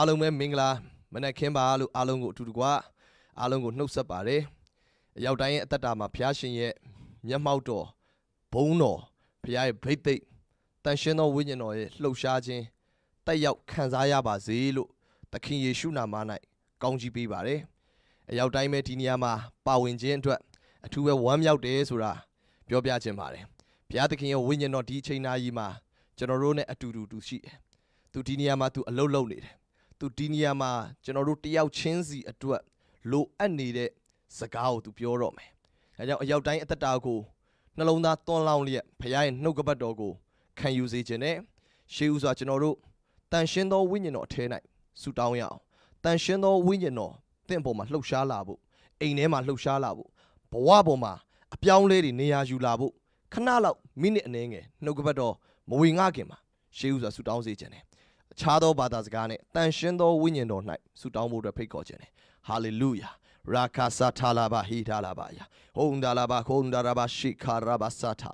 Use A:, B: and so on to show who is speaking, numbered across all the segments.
A: လေလုယာအားလုံးပဲမင်္ဂလာမနက်ခင်းပါလို့အားလုံးကိုအတူတကွအားလုံးကိုနှုတ်ဆက်ပါတယ်အရောက်တိုင်းရဲ့အသက်တာမှာဘုရားရှင်ရဲ့မျက်မှောက်တော်ဘုန်းတော်ဘုရားရဲ့ဗိတ်သိက်တန်ရှင်းသောဝိညာဉ်တော်ရဲ့လှုပ်ရှားခြင်းတက်ရောက်ခံစားရပါစေလို့သခင်ယေရှုနာမ၌ကောင်းချီးပေးပါတယ်အရောက်တိုင်းပဲဒီနေရာမှာပါဝင်ခြင်းအတွက်အထူးပဲဝမ်းမြောက်တယ်ဆိုတာပြောပြခြင်းပါတယ်ဘုရားသခင်ရဲ့ဝိညာဉ်တော်ဒီအချိန်နာကြီးမှာကျွန်တော်တို့နဲ့အတူတူတူရှိတယ်။သူဒီနေရာမှာသူအလုတ်လုတ်နေတယ်။ သူဒီနေရာမှာကျွန်တော်တို့တယောက်ချင်းစီအတွက်လိုအပ်နေတဲ့စကားကိုသူပြောတော့မယ်။ဒါကြောင့်အရောက်တိုင်းအသက်တာကိုနှလုံးသားသွန်လောင်းလျက်ဖခင်ရဲ့နှုတ်ကပတ်တော်ကိုခံယူစေခြင်းနဲ့ရှေးဥစွာကျွန်တော်တို့တန်ရှင်းသောဝိညာဉ်တော်အထဲ၌ဆူတောင်းရအောင်။တန်ရှင်းသောဝိညာဉ်တော်တင့်ပေါ်မှာလှုပ်ရှားလာဖို့အိမ်ထဲမှာလှုပ်ရှားလာဖို့ဘဝပေါ်မှာအပြောင်းလဲတွေနေရာယူလာဖို့ခဏလောက်မိနစ်အနည်းငယ်နှုတ်ကပတ်တော်မဝေငှခင်မှာရှေးဥစွာဆူတောင်းစေခြင်းနဲ့အ ခြားသောဘာသာစကားနဲ့တန်ရှင်းသောဝိညာဉ်တော်၌ဆူတောင်းဖို့အတွက်ဖိတ်ခေါ်ခြင်းနဲ့ဟာလေလုယာရာကာစာထာလာဘာဟီထာလာဘာယာဟွန်ဒါလာဘာခွန်ဒါရာဘာရှိခါရာဘာစာထာ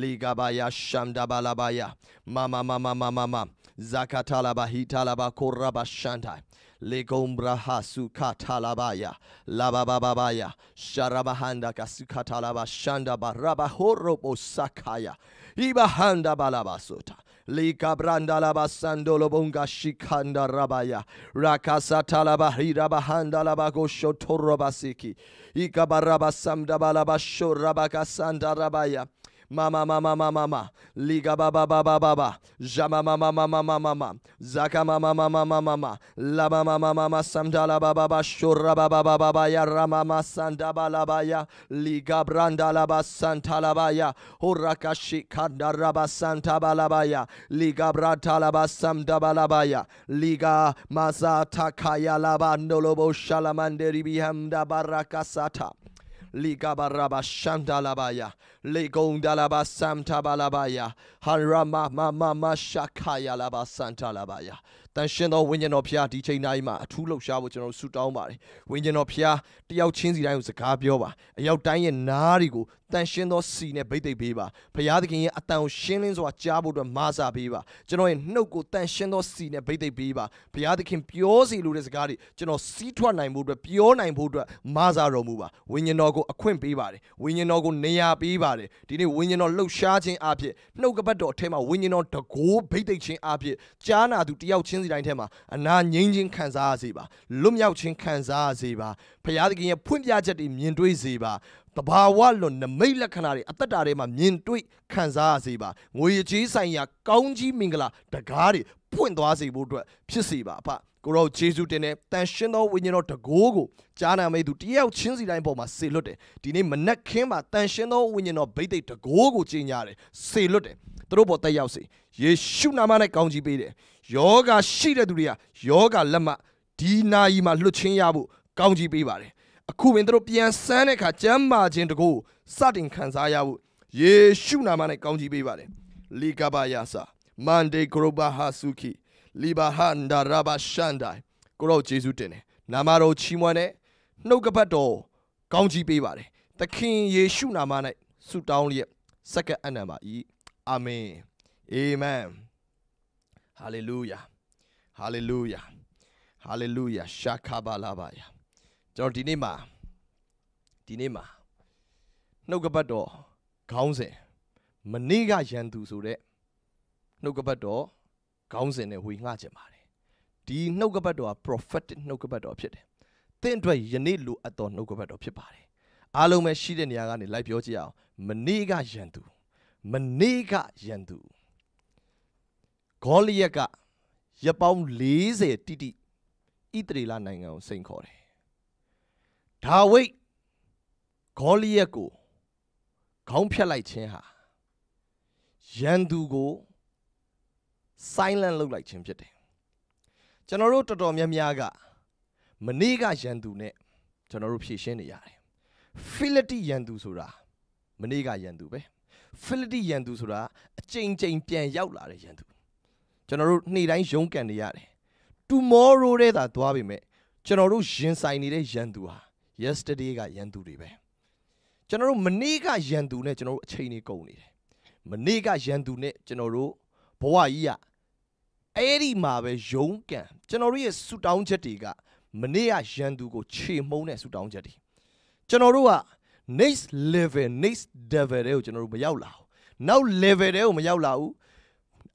A: လီဂဘာယာရှမ်ဒါဘာလာဘာယာမာမာမာမာမာမာမာဇာကာထာလာဘာဟီထာလာဘာကိုရာဘာရှန်တိုင်လေကုံဘရာဟာစုခထာလာဘာယာလာဘာဘာဘာဘာယာရှာရာဘာဟန်ဒါကစုခထာလာဘာရှန်ဒါဘာရာဘာဟိုရိုပိုစခါယာဣဘဟန်ဒါဘာလာဘာဆိုတာ Lika branda labasando lobonga shikanda rabaya. Rakasata labahira bahanda labagosho torobasiki. Ika barabasam dabalabasho rabakasanda rabaya. Mama mama mama mama liga baba baba baba jama mama mama mama mama zaka mama mama mama mama la mama mama mama samdala baba baba shura baba baba baba ya rama mama sanda balaba ya liga branda laba santa ya horaka shikanda raba santa balaba ya liga brata laba samda balaba ya liga takaya laba nolobo shalamanderi bihamda baraka Ligabaraba Shandalabaya, Legondalaba Samtabalabaya, Harama Mama Shakaya Laba Santalabaya. တန်ရှင်သောဝိညာဉ်တော်ဖျားဒီချိန်တိုင်းမှာအထူးလှုပ်ရှားဖို့ကျွန်တော်ဆုတောင်းပါတယ်ဝိညာဉ်တော်ဖျားတယောက်ချင်းစီတိုင်းကိုစကားပြောပါအယောက်တိုင်းရဲ့နားတွေကိုတန်ရှင်သောစီနဲ့ဗိတ်သိက်ပေးပါဖျားသခင်ရဲ့အတန်ကိုရှင်းလင်းစွာကြားဖို့အတွက်မာစာပေးပါကျွန်တော်ရဲ့နှုတ်ကိုတန်ရှင်သောစီနဲ့ဗိတ်သိက်ပေးပါဖျားသခင်ပြောစီလိုတဲ့စကားတွေကျွန်တော်စီးထွက်နိုင်ဖို့အတွက်ပြောနိုင်ဖို့အတွက်မာစာတော်မူပါဝိညာဉ်တော်ကိုအခွင့်ပေးပါတယ်ဝိညာဉ်တော်ကိုနေရာပေးပါတယ်ဒီနေ့ဝိညာဉ်တော်လှုပ်ရှားခြင်းအဖြစ်နှုတ်ကပတ်တော်အထက်မှာဝိညာဉ်တော်တကိုးဗိတ်သိက်ခြင်းအဖြစ်ကြားနာသူတယောက်ချင်းစီတိုင်းထဲမှာအနာငြိမ်းခြင်းခံစားရစေပါလွတ်မြောက်ခြင်းခံစားရစေပါဖခင်သခင်ရဲ့ဖွင့်ပြချက်တွေမြင်တွေ့စေပါတဘာဝလွန်နမိတ်လက္ခဏာတွေအသက်တာထဲမှာမြင်တွေ့ခံစားရစေပါငွေကြေးဆိုင်ရာကောင်းကြီးမင်္ဂလာတကားတွေပွင့်သွားစေဖို့အတွက်ဖြစ်စေပါအဖကိုရောဂျေဇုတင်တဲ့တန်ရှင်းသောဝိညာဉ်တော်တကိုးကိုကြားနာမိသူတယောက်ချင်းစီတိုင်းပေါ်မှာစေလွတ်တယ်ဒီနေ့မနက်ခင်းမှာတန်ရှင်းသောဝိညာဉ်တော်ဗိတ်သိက်တကိုးကိုကြီးညာတယ်စေလွတ်တယ်သူတို့ပေါ်တက်ရောက်စေယေရှုနာမနဲ့ကောင်းချီးပေးတယ် ယောဂရှိတဲ့သူတွေကယောဂလက်မှဒီနာယီမှာလွတ်ချင်းရဖို့ကောင်းချီးပေးပါတယ်အခုပင်တို့ပြန်ဆန်းတဲ့အခါကျမ်းမာခြင်းတကိုးစတင်ခံစားရဖို့ယေရှုနာမနဲ့ကောင်းချီးပေးပါတယ်လီကဘာယာစာမန်ဒေဂရိုဘာဟာဆုခီလီဘာဟန်ဒါရာဘာရှန်ဒိုင်ကိုရောဂျေဇုတင်တယ်နာမတော်ချီးမွမ်းတဲ့နှုတ်ကပတ်တော်ကောင်းချီးပေးပါတယ်သခင်ယေရှုနာမ၌ဆုတောင်းလျက်စက္ကန့်အနံပါ၏အာမင်အာမင် ဟာလေလုယာဟာလေလုယာဟာလေလုယာရှာခါဘာလာဘာယာကျွန်တော်ဒီနေ့မှာဒီနေ့မှာနှုတ်ကပတ်တော်ခေါင်းစဉ်မနေ့ကရန်သူဆိုတဲ့နှုတ်ကပတ်တော်ခေါင်းစဉ်နဲ့ဝေငှချင်ပါတယ်ဒီနှုတ်ကပတ်တော်က prophetic နှုတ်ကပတ်တော်ဖြစ်တယ်သင်အတွက်ယနေ့လိုအပ်သောနှုတ်ကပတ်တော်ဖြစ်ပါတယ်အားလုံးပဲရှိတဲ့နေရာကနေလိုက်ပြောကြည့်အောင်မနေ့ကရန်သူမနေ့ကရန်သူ ဂေါလိယက်ကရပောင်း40တိတိဣသရေလနိုင်ငံကိုစိန်ခေါ်တယ်ဒါဝိတ်ဂေါလိယက်ကိုခေါင်းဖြတ်လိုက်ခြင်းဟာရန်သူကို silent လုပ်လိုက်ခြင်းဖြစ်တယ်ကျွန်တော်တို့တော်တော်များများကမနေ့ကရန်သူနဲ့ကျွန်တော်တို့ဖြည့်ရှင်းနေရတယ်ဖိလတိရန်သူဆိုတာမနေ့ကရန်သူပဲဖိလတိရန်သူဆိုတာအကြိမ်ကြိမ်ပြန်ရောက်လာတဲ့ရန်သူ ကျွန်တော်တို့နေ့တိုင်းရုန်းကန်နေရတယ် tomorrow တဲ့သာသွားပြီမဲ့ကျွန်တော်တို့ရင်ဆိုင်နေတဲ့ရန်သူဟာ yesterday ကရန်သူတွေပဲကျွန်တော်တို့မနေ့ကရန်သူနဲ့ကျွန်တော်တို့အချိန်ကြီးကုန်နေတယ်မနေ့ကရန်သူနဲ့ကျွန်တော်တို့ဘဝကြီးကအဲ့ဒီမှာပဲယုံကံကျွန်တော်တို့ရဲ့ဆူတောင်းချက်တွေကမနေ့ကရန်သူကိုခြေမှုန်းတဲ့ဆူတောင်းချက်တွေကျွန်တော်တို့က next level next level တွေကိုကျွန်တော်တို့မရောက်လာဘူးနောက် level တွေကိုမရောက်လာဘူး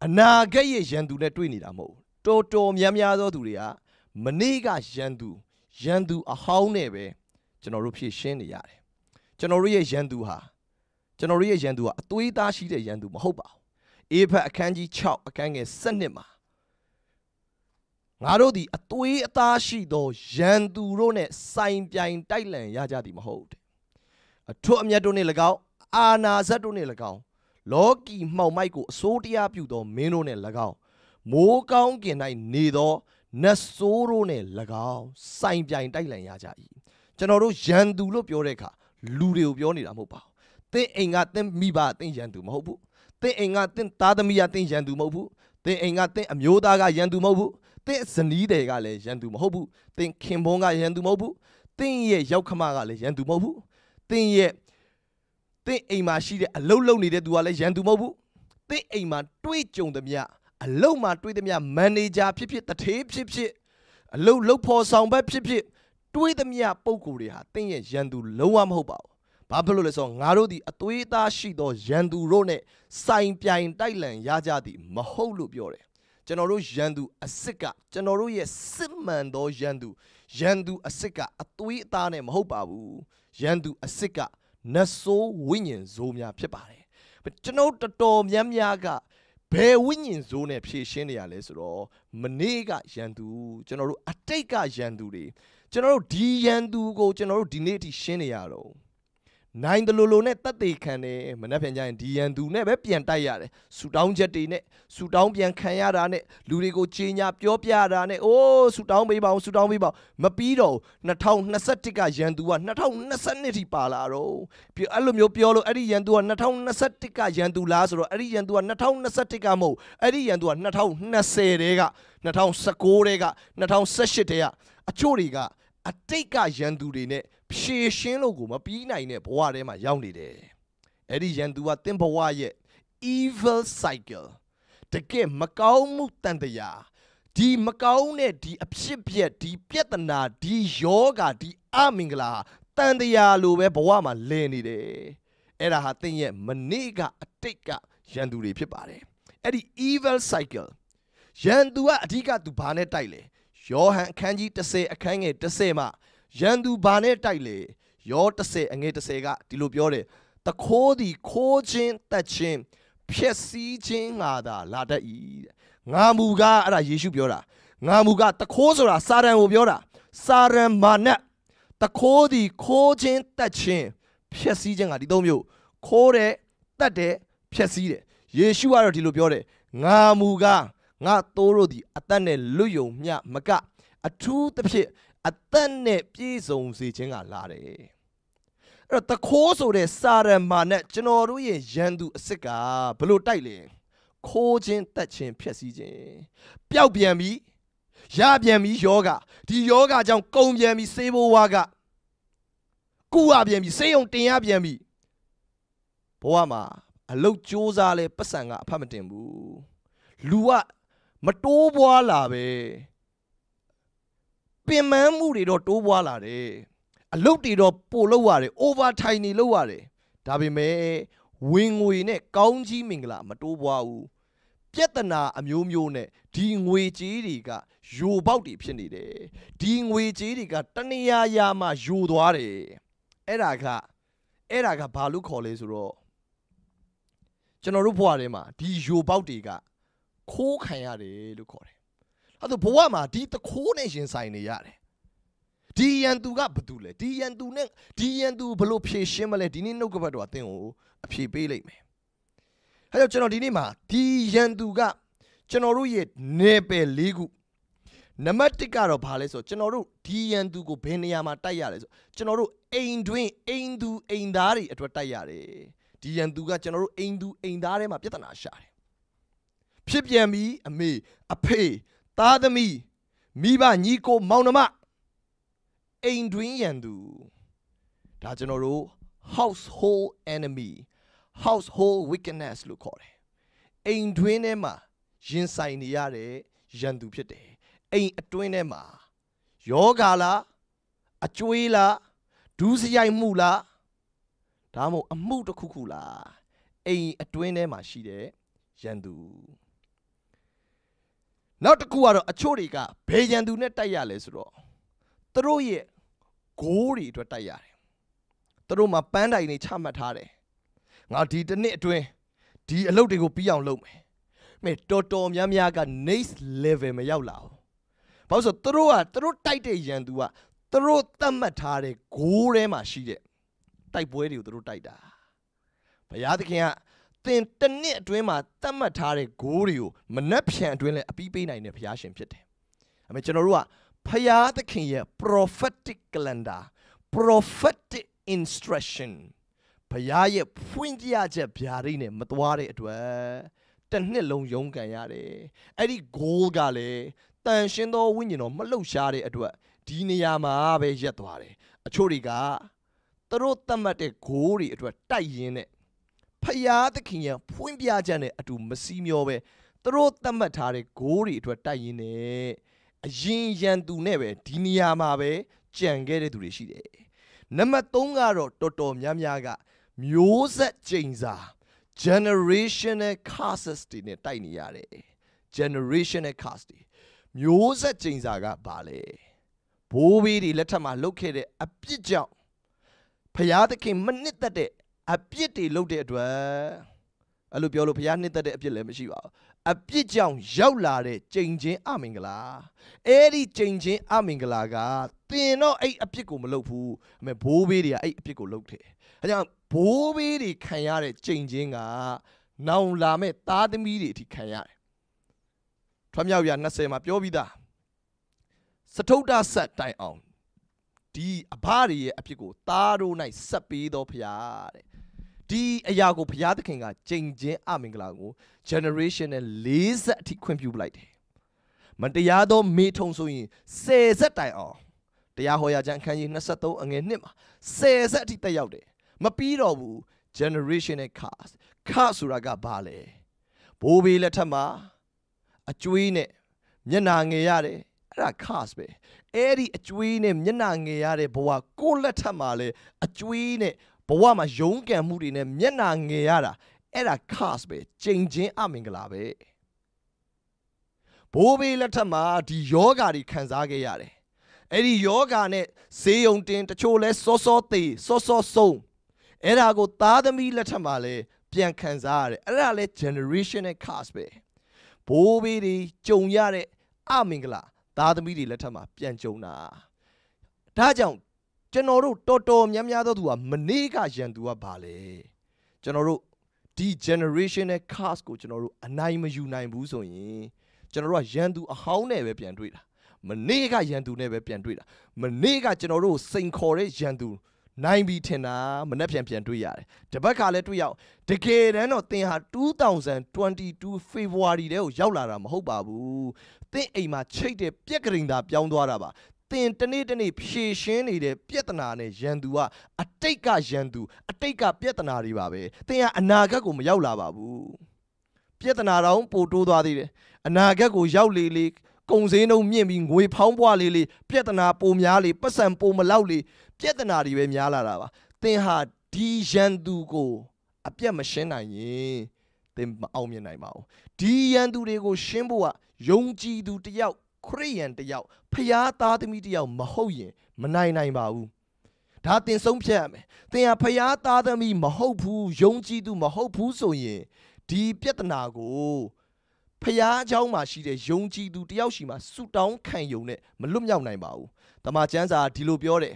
A: အနာဂတ်ရဲ့ရန်သူနဲ့တွေ့နေတာမဟုတ်ဘူးတော်တော်များများသောသူတွေကမနေ့ကရန်သူရန်သူအဟောင်းနဲ့ပဲကျွန်တော်တို့ဖြည့်ရှင်းနေရတယ်ကျွန်တော်တို့ရဲ့ရန်သူဟာကျွန်တော်တို့ရဲ့ရန်သူဟာအသွေးသားရှိတဲ့ရန်သူမဟုတ်ပါဘူးအေဖက်အခန်းကြီး6အခန်းငယ်7မှာငါတို့သည်အသွေးအသားရှိသောရန်သူတို့နှင့်စိုင်ပြိုင်တိုက်လန်ရကြသည်မဟုတ်တဲ့အထွတ်အမြတ်တို့နှင့်၎င်းအာနာဇတ်တို့နှင့်၎င်း လောကီမှောင်မိုက်ကိုအစိုးတရားပြုသောမင်းတို့နှင့်၎င်းမိုးကောင်းကင်၌နေသောနတ်ဆိုးတို့နှင့်၎င်းစိုင်ပြိုင်တိုက်လန်ရကြ၏ကျွန်တော်တို့ရန်သူလို့ပြောတဲ့အခါလူတွေကိုပြောနေတာမဟုတ်ပါဘူးသင်အိမ်ကသင်မိဘသင်ရန်သူမဟုတ်ဘူးသင်အိမ်ကသင်သားသမီးကသင်ရန်သူမဟုတ်ဘူးသင်အိမ်ကသင်အမျိုးသားကရန်သူမဟုတ်ဘူးသင်ဇနီးတွေကလည်းရန်သူမဟုတ်ဘူးသင်ခင်ပွန်းကရန်သူမဟုတ်ဘူးသင်ရဲ့ရောက်ခမကလည်းရန်သူမဟုတ်ဘူးသင်ရဲ့ သင်အိမ်မှာရှိတဲ့အလုတ်လုံနေတဲ့သူကလည်းရန်သူမဟုတ်ဘူးသင်အိမ်မှာတွေးကြုံသမျှအလုတ်မှာတွေးသမျှမန်နေဂျာဖြစ်ဖြစ်တထေးဖြစ်ဖြစ်အလုတ်လုတ်ဖော်ဆောင်ဘက်ဖြစ်ဖြစ်တွေးသမျှပုံကိုယ်တွေဟာသင်ရဲ့ရန်သူလုံးဝမဟုတ်ပါဘူးဘာဖြစ်လို့လဲဆိုတော့ငါတို့ဒီအသွေးအသားရှိသောရန်သူတို့နဲ့စိုင်ပြိုင်တိုက်လန်ရကြသည်မဟုတ်လို့ပြောတယ်ကျွန်တော်တို့ရန်သူအစ်စ်ကကျွန်တော်တို့ရဲ့စစ်မှန်သောရန်သူရန်သူအစ်စ်ကအသွေးအသားနဲ့မဟုတ်ပါဘူးရန်သူအစ်စ်က နတ်ဆိုးဝိညာဉ်ဇိုးများဖြစ်ပါတယ်ကျွန်တော်တော်တော်များများကဘယ်ဝိညာဉ်ဇိုးနဲ့ဖြည့်ရှင်းနေရလဲဆိုတော့မနေ့ကရန်သူကျွန်တော်တို့အတိတ်ကရန်သူတွေကျွန်တော်တို့ဒီရန်သူကိုကျွန်တော်တို့ဒီနေ့အထိရှင်းနေရတော့ နိုင်တယ်လို့လို့နဲ့တက်သေးခံတယ်မနှက်ပြန်ကြရင်ဒီရန်သူနဲ့ပဲပြန်တိုက်ရတယ်ဆူတောင်းချက်တွေနဲ့ဆူတောင်းပြန်ခံရတာနဲ့လူတွေကိုချေညာပြောပြတာနဲ့အိုးဆူတောင်းပေးပါအောင်ဆူတောင်းပေးပါမပြီးတော့2021ကရန်သူက2022ထိပါလာတော့ပြီးအဲ့လိုမျိုးပြောလို့အဲ့ဒီရန်သူက2021ကရန်သူလားဆိုတော့အဲ့ဒီရန်သူက2021ကမဟုတ်အဲ့ဒီရန်သူက2020တဲက2019တဲက2018တဲကအချို့တွေကအတိတ်ကရန်သူတွေနဲ့ ဖြေရှင်းလို့ကိုမပြီးနိုင်တဲ့ဘဝထဲမှာရောက်နေတယ်အဲ့ဒီရန်သူကသင်ဘဝရဲ့ evil cycle တကယ်မကောင်းမှုတန်တရားဒီမကောင်းတဲ့ဒီအဖြစ်ပြက်ဒီပြဿနာဒီယောဂဒီအမင်္ဂလာတန်တရားလိုပဲဘဝမှာလည်နေတယ်အဲ့ဒါဟာသင်ရဲ့မနေ့ကအတိတ်ကရန်သူတွေဖြစ်ပါတယ်အဲ့ဒီ evil cycle ရန်သူကအဓိကသူဘာနဲ့တိုက်လဲယောဟန်အခန်းကြီး30အခန်းငယ်30မှာ ရန်သူဘာနဲ့တိုက်လဲယော30အငယ်30ကဒီလိုပြောတယ်တခိုးသည်ခိုးခြင်းတက်ခြင်းဖြစ်စည်းခြင်းငါသာလာတတ်၏တဲ့ငါမူကားအဲ့ဒါယေရှုပြောတာငါမူကားတခိုးဆိုတာစာရန်ကိုပြောတာစာရန်မာနတခိုးသည်ခိုးခြင်းတက်ခြင်းဖြစ်စည်းခြင်းကဒီသုံးမျိုးခိုးတယ်တက်တယ်ဖြစ်စည်းတယ်ယေရှုကတော့ဒီလိုပြောတယ်ငါမူကားငါတိုးတို့သည်အသက်နဲ့လွတ်ယုံမျှမကအထူးသဖြင့် အသက်နဲ့ပြည့်စုံစေခြင်းကလာတယ်အဲ့တော့တခိုးဆိုတဲ့စာရမာနဲ့ကျွန်တော်တို့ရဲ့ရန်သူအစ်စ်ကဘလို့တိုက်လဲခိုးခြင်းတက်ခြင်းဖြစ်စည်းခြင်းပျောက်ပြန်ပြီရပြန်ပြီယောဂဒီယောဂကြောင့်ကုံပြန်ပြီစေးဘိုးဝါကကုရပြန်ပြီစေးုံတင်ရပြန်ပြီဘဝမှာအလုတ်စ조사လဲပတ်စံကအဖတ်မတင်ဘူးလူကမတိုးပွားလာပဲ ပင်ပန်းမှုတွေတော့တိုးပွားလာတယ်အလုပ်တွေတော့ပို့လောက်ရတယ် over time နေလောက်ရတယ်ဒါပေမဲ့ဝင်ငွေနဲ့ကောင်းကြီးမင်္ဂလာမတိုးပွားဘူးပြဿနာအမျိုးမျိုးနဲ့ဒီငွေကြေးတွေကယိုပေါက်တွေဖြစ်နေတယ်ဒီငွေကြေးတွေကတဏှာရာမှာယိုသွားတယ်အဲ့ဒါကအဲ့ဒါကဘာလို့ခေါ်လဲဆိုတော့ကျွန်တော်တို့ဘဝထဲမှာဒီယိုပေါက်တွေကခိုးခံရတယ်လို့ခေါ်တယ် အဲ့တော့ဘဝမှာဒီတခိုးနဲ့ရင်ဆိုင်နေရတယ်ဒီယန်သူကဘာတူလဲဒီယန်သူနဲ့ဒီယန်သူဘလို့ဖြေရှင်းမလဲဒီနေ့နှုတ်ကပတ်တော်အသင်ကိုအဖြေပေးလိုက်မယ်အဲကြောင့်ကျွန်တော်ဒီနေ့မှာဒီယန်သူကကျွန်တော်တို့ရဲ့နေပယ်၄ခုနံပါတ်1ကတော့ဘာလဲဆိုကျွန်တော်တို့ဒီယန်သူကိုဘယ်နေရာမှာတိုက်ရလဲဆိုကျွန်တော်တို့အိမ်တွင်းအိမ်သူအိမ်သားတွေအတွက်တိုက်ရတယ်ဒီယန်သူကကျွန်တော်တို့အိမ်သူအိမ်သားတွေမှာပြဿနာရှာတယ်ဖြစ်ပြန်ပြီးအမေအဖေ သားသမီးမိဘညီကိုမောင်နှမအိမ်တွင်းရန်သူဒါကျွန်တော်တို့ household enemy household wickedness လို့ခေါ်တယ်အိမ်တွင်းထဲမှာရင်ဆိုင်နေရတဲ့ရန်သူဖြစ်တယ်အိမ်အတွင်းထဲမှာယောဂါလားအကျွေးလားဒူးစရိုက်မှုလားဒါမှမဟုတ်အမှုတစ်ခုခုလားအိမ်အတွင်းထဲမှာရှိတဲ့ရန်သူ နောက်တစ်ခုကတော့အချို့တွေကဘယ်ရန်သူနဲ့တိုက်ရလဲဆိုတော့သူတို့ရဲ့ဂိုးတွေအတွက်တိုက်ရတယ်သူတို့မှာပန်းတိုင်တွေချမှတ်ထားတယ်ငါဒီတစ်နှစ်အတွင်းဒီအလုပ်တွေကိုပြီးအောင်လုပ်မယ်မဲတော်တော်များများက next level မရောက်လာဘူးဘာလို့ဆိုသူတို့ကသူတို့တိုက်တဲ့ရန်သူကသူတို့သတ်မှတ်ထားတဲ့ဂိုးထဲမှာရှိတဲ့တိုက်ပွဲတွေကိုသူတို့တိုက်တာဘုရားသခင်က သင်တစ်နှစ်အတွင်းမှာသတ်မှတ်ထားတဲ့ဂိုးတွေကိုမနှက်ဖြန်အတွင်းလဲအပြီးပေးနိုင်တဲ့ဘုရားရှင်ဖြစ်တယ်။အဲမဲ့ကျွန်တော်တို့ကဘုရားသခင်ရဲ့ prophetic calendar prophetic instruction ဘုရားရဲ့ဖွင့်ပြချက်ဗျာဒိတ်နဲ့မသွားတဲ့အတွက်တစ်နှစ်လုံးရုန်းကန်ရတယ်။အဲ့ဒီ goal ကလည်းတန်ရှင်းသောဝိညာဉ်တော်မလှုပ်ရှားတဲ့အတွက်ဒီနေရာမှာပဲရက်သွားတယ်။အချို့တွေကသူတို့သတ်မှတ်တဲ့ goal တွေအတွက်တိုက်ရင်းနဲ့ ဖယားသခင်ရဲ့ဖွင့်ပြချက်နဲ့အတူမစီမျောပဲသူတို့သတ်မှတ်ထားတဲ့ goal တွေအတွက်တိုက်ရင်းနဲ့အရင်ရန်သူနဲ့ပဲဒီနေရာမှာပဲကြံခဲ့တဲ့သူတွေရှိတယ်။နံပါတ်3ကတော့တော်တော်များများကမျိုးဆက်ကျိန်စာ generational curses တွေနဲ့တိုက်နေရတယ် generational curse တွေမျိုးဆက်ကျိန်စာကဘာလဲဘိုးဘေးတွေလက်ထက်မှာလုပ်ခဲ့တဲ့အပြစ်ကြောင့်ဖျားသခင်မနစ်သက်တဲ့ အပြစ်တွေလုပ်တဲ့အတွက်အဲ့လိုပြောလို့ဖျားနှစ်သက်တဲ့အပြစ်လည်းမရှိပါဘူးအပြစ်ကြောင့်ရောက်လာတဲ့ကြိမ်ချင်းအမင်္ဂလာအဲ့ဒီကြိမ်ချင်းအမင်္ဂလာကတင်တော့အဲ့အပြစ်ကိုမလုပ်ဘူးအမေဘိုးဘေးတွေကအဲ့အပြစ်ကိုလုပ်တယ်အဲကြောင့်ဘိုးဘေးတွေခံရတဲ့ကြိမ်ချင်းကနောင်လာမဲ့သားသမီးတွေအထိခံရတယ်ထွမ်းမြောက်ရ20မှာပြောပြီးသားစထုဒ္ဒဆက်တိုင်အောင်ဒီအဘတွေရဲ့အဖြစ်ကိုသားတို့၌ဆက်ပေးတော်ဖရာတဲ့ ဒီအရာကိုဘုရားသခင်ကကြိမ်ချင်းအမင်္ဂလာကို generation နဲ့40အထိခွင့်ပြုလိုက်တယ်မတရားသောမေထုံဆိုရင်10ဆက်တိုင်အောင်တရားဟောရခြင်းအခန်းကြီး23အငယ်1မှာ10ဆက်အထိတက်ရောက်တယ်မပြီးတော့ဘူး generation နဲ့ cast cast ဆိုတာကဘာလဲဘိုးဘေးလက်ထက်မှာအကျွေးနဲ့မျက်နာငယ်ရတယ်အဲ့ဒါ cast ပဲအဲ့ဒီအကျွေးနဲ့မျက်နာငယ်ရတဲ့ဘဝကိုလက်ထက်မှာလဲအကျွေးနဲ့ ဘဝမှာယုံကံမှုတွေနဲ့မျက်နာငယ်ရတာအဲ့ဒါ cast ပဲကြိမ်ချင်းအမင်္ဂလာပဲဘိုးဘေးလက်ထက်မှာဒီယောဂါတွေခံစားခဲ့ရတယ်အဲ့ဒီယောဂါနဲ့ဈေးယုံတင်တချို့လဲစောစောသေးစောစောဆုံးအဲ့ဒါကိုသားသမီးလက်ထက်မှာလဲပြန်ခံစားရတယ်အဲ့ဒါလဲ generational cast ပဲဘိုးဘေးတွေကြုံရတဲ့အမင်္ဂလာသားသမီးတွေလက်ထက်မှာပြန်ကြုံတာဒါကြောင့် ကျွန်တော်တို့တော်တော်များများသောသူကမနေ့ကရန်သူကဘာလဲကျွန်တော်တို့ဒီ generation နဲ့ cast ကိုကျွန်တော်တို့အနိုင်မယူနိုင်ဘူးဆိုရင်ကျွန်တော်တို့ကရန်သူအဟောင်းနဲ့ပဲပြန်တွေ့တာမနေ့ကရန်သူနဲ့ပဲပြန်တွေ့တာမနေ့ကကျွန်တော်တို့စိန်ခေါ်တဲ့ရန်သူနိုင်ပြီထင်တာမနေ့ပြန်ပြန်တွေ့ရတယ်တပတ်ခါလည်းတွေ့ရအောင်တကယ်တမ်းတော့သင်ဟာ2022 February တဲကိုရောက်လာတာမဟုတ်ပါဘူးသင်အိမ်မှာချိတ်တဲ့ပြက်ကရင်သာပြောင်းသွားတာပါ သင်တနေ့တနေ့ဖြည့်ရှင်းနေတဲ့ပြဿနာနဲ့ရန်သူကအတိတ်ကရန်သူအတိတ်ကပြဿနာတွေပါပဲသင်ကအနာဂတ်ကိုမရောက်လာပါဘူးပြဿနာတောင်ပိုတိုးသွားသေးတယ်အနာဂတ်ကိုရောက်လေလေကုံစင်းတို့မြင့်ပြီးငွေဖောင်းပွားလေးလေးပြဿနာပိုများလေပတ်စံပိုမလောက်လေပြဿနာတွေပဲများလာတာပါသင်ဟာဒီရန်သူကိုအပြတ်မရှင်းနိုင်ရင်သင်မအောင်မြင်နိုင်ပါဘူးဒီရန်သူတွေကိုရှင်းဖို့ကယုံကြည်သူတယောက် ခရိယန်တယောက်ဖျားသားသမီးတယောက်မဟုတ်ရင်မနိုင်နိုင်ပါဘူးဒါသင်ဆုံးဖြတ်ရမယ်သင်ဟာဖျားသားသမီးမဟုတ်ဘူးယုံကြည်သူမဟုတ်ဘူးဆိုရင်ဒီပြဿနာကိုဖျားเจ้าမှာရှိတဲ့ယုံကြည်သူတယောက်ရှိမှဆူတောင်းခံယုံနဲ့မလွတ်မြောက်နိုင်ပါဘူးတမန်ကျမ်းစာဒီလိုပြောတယ်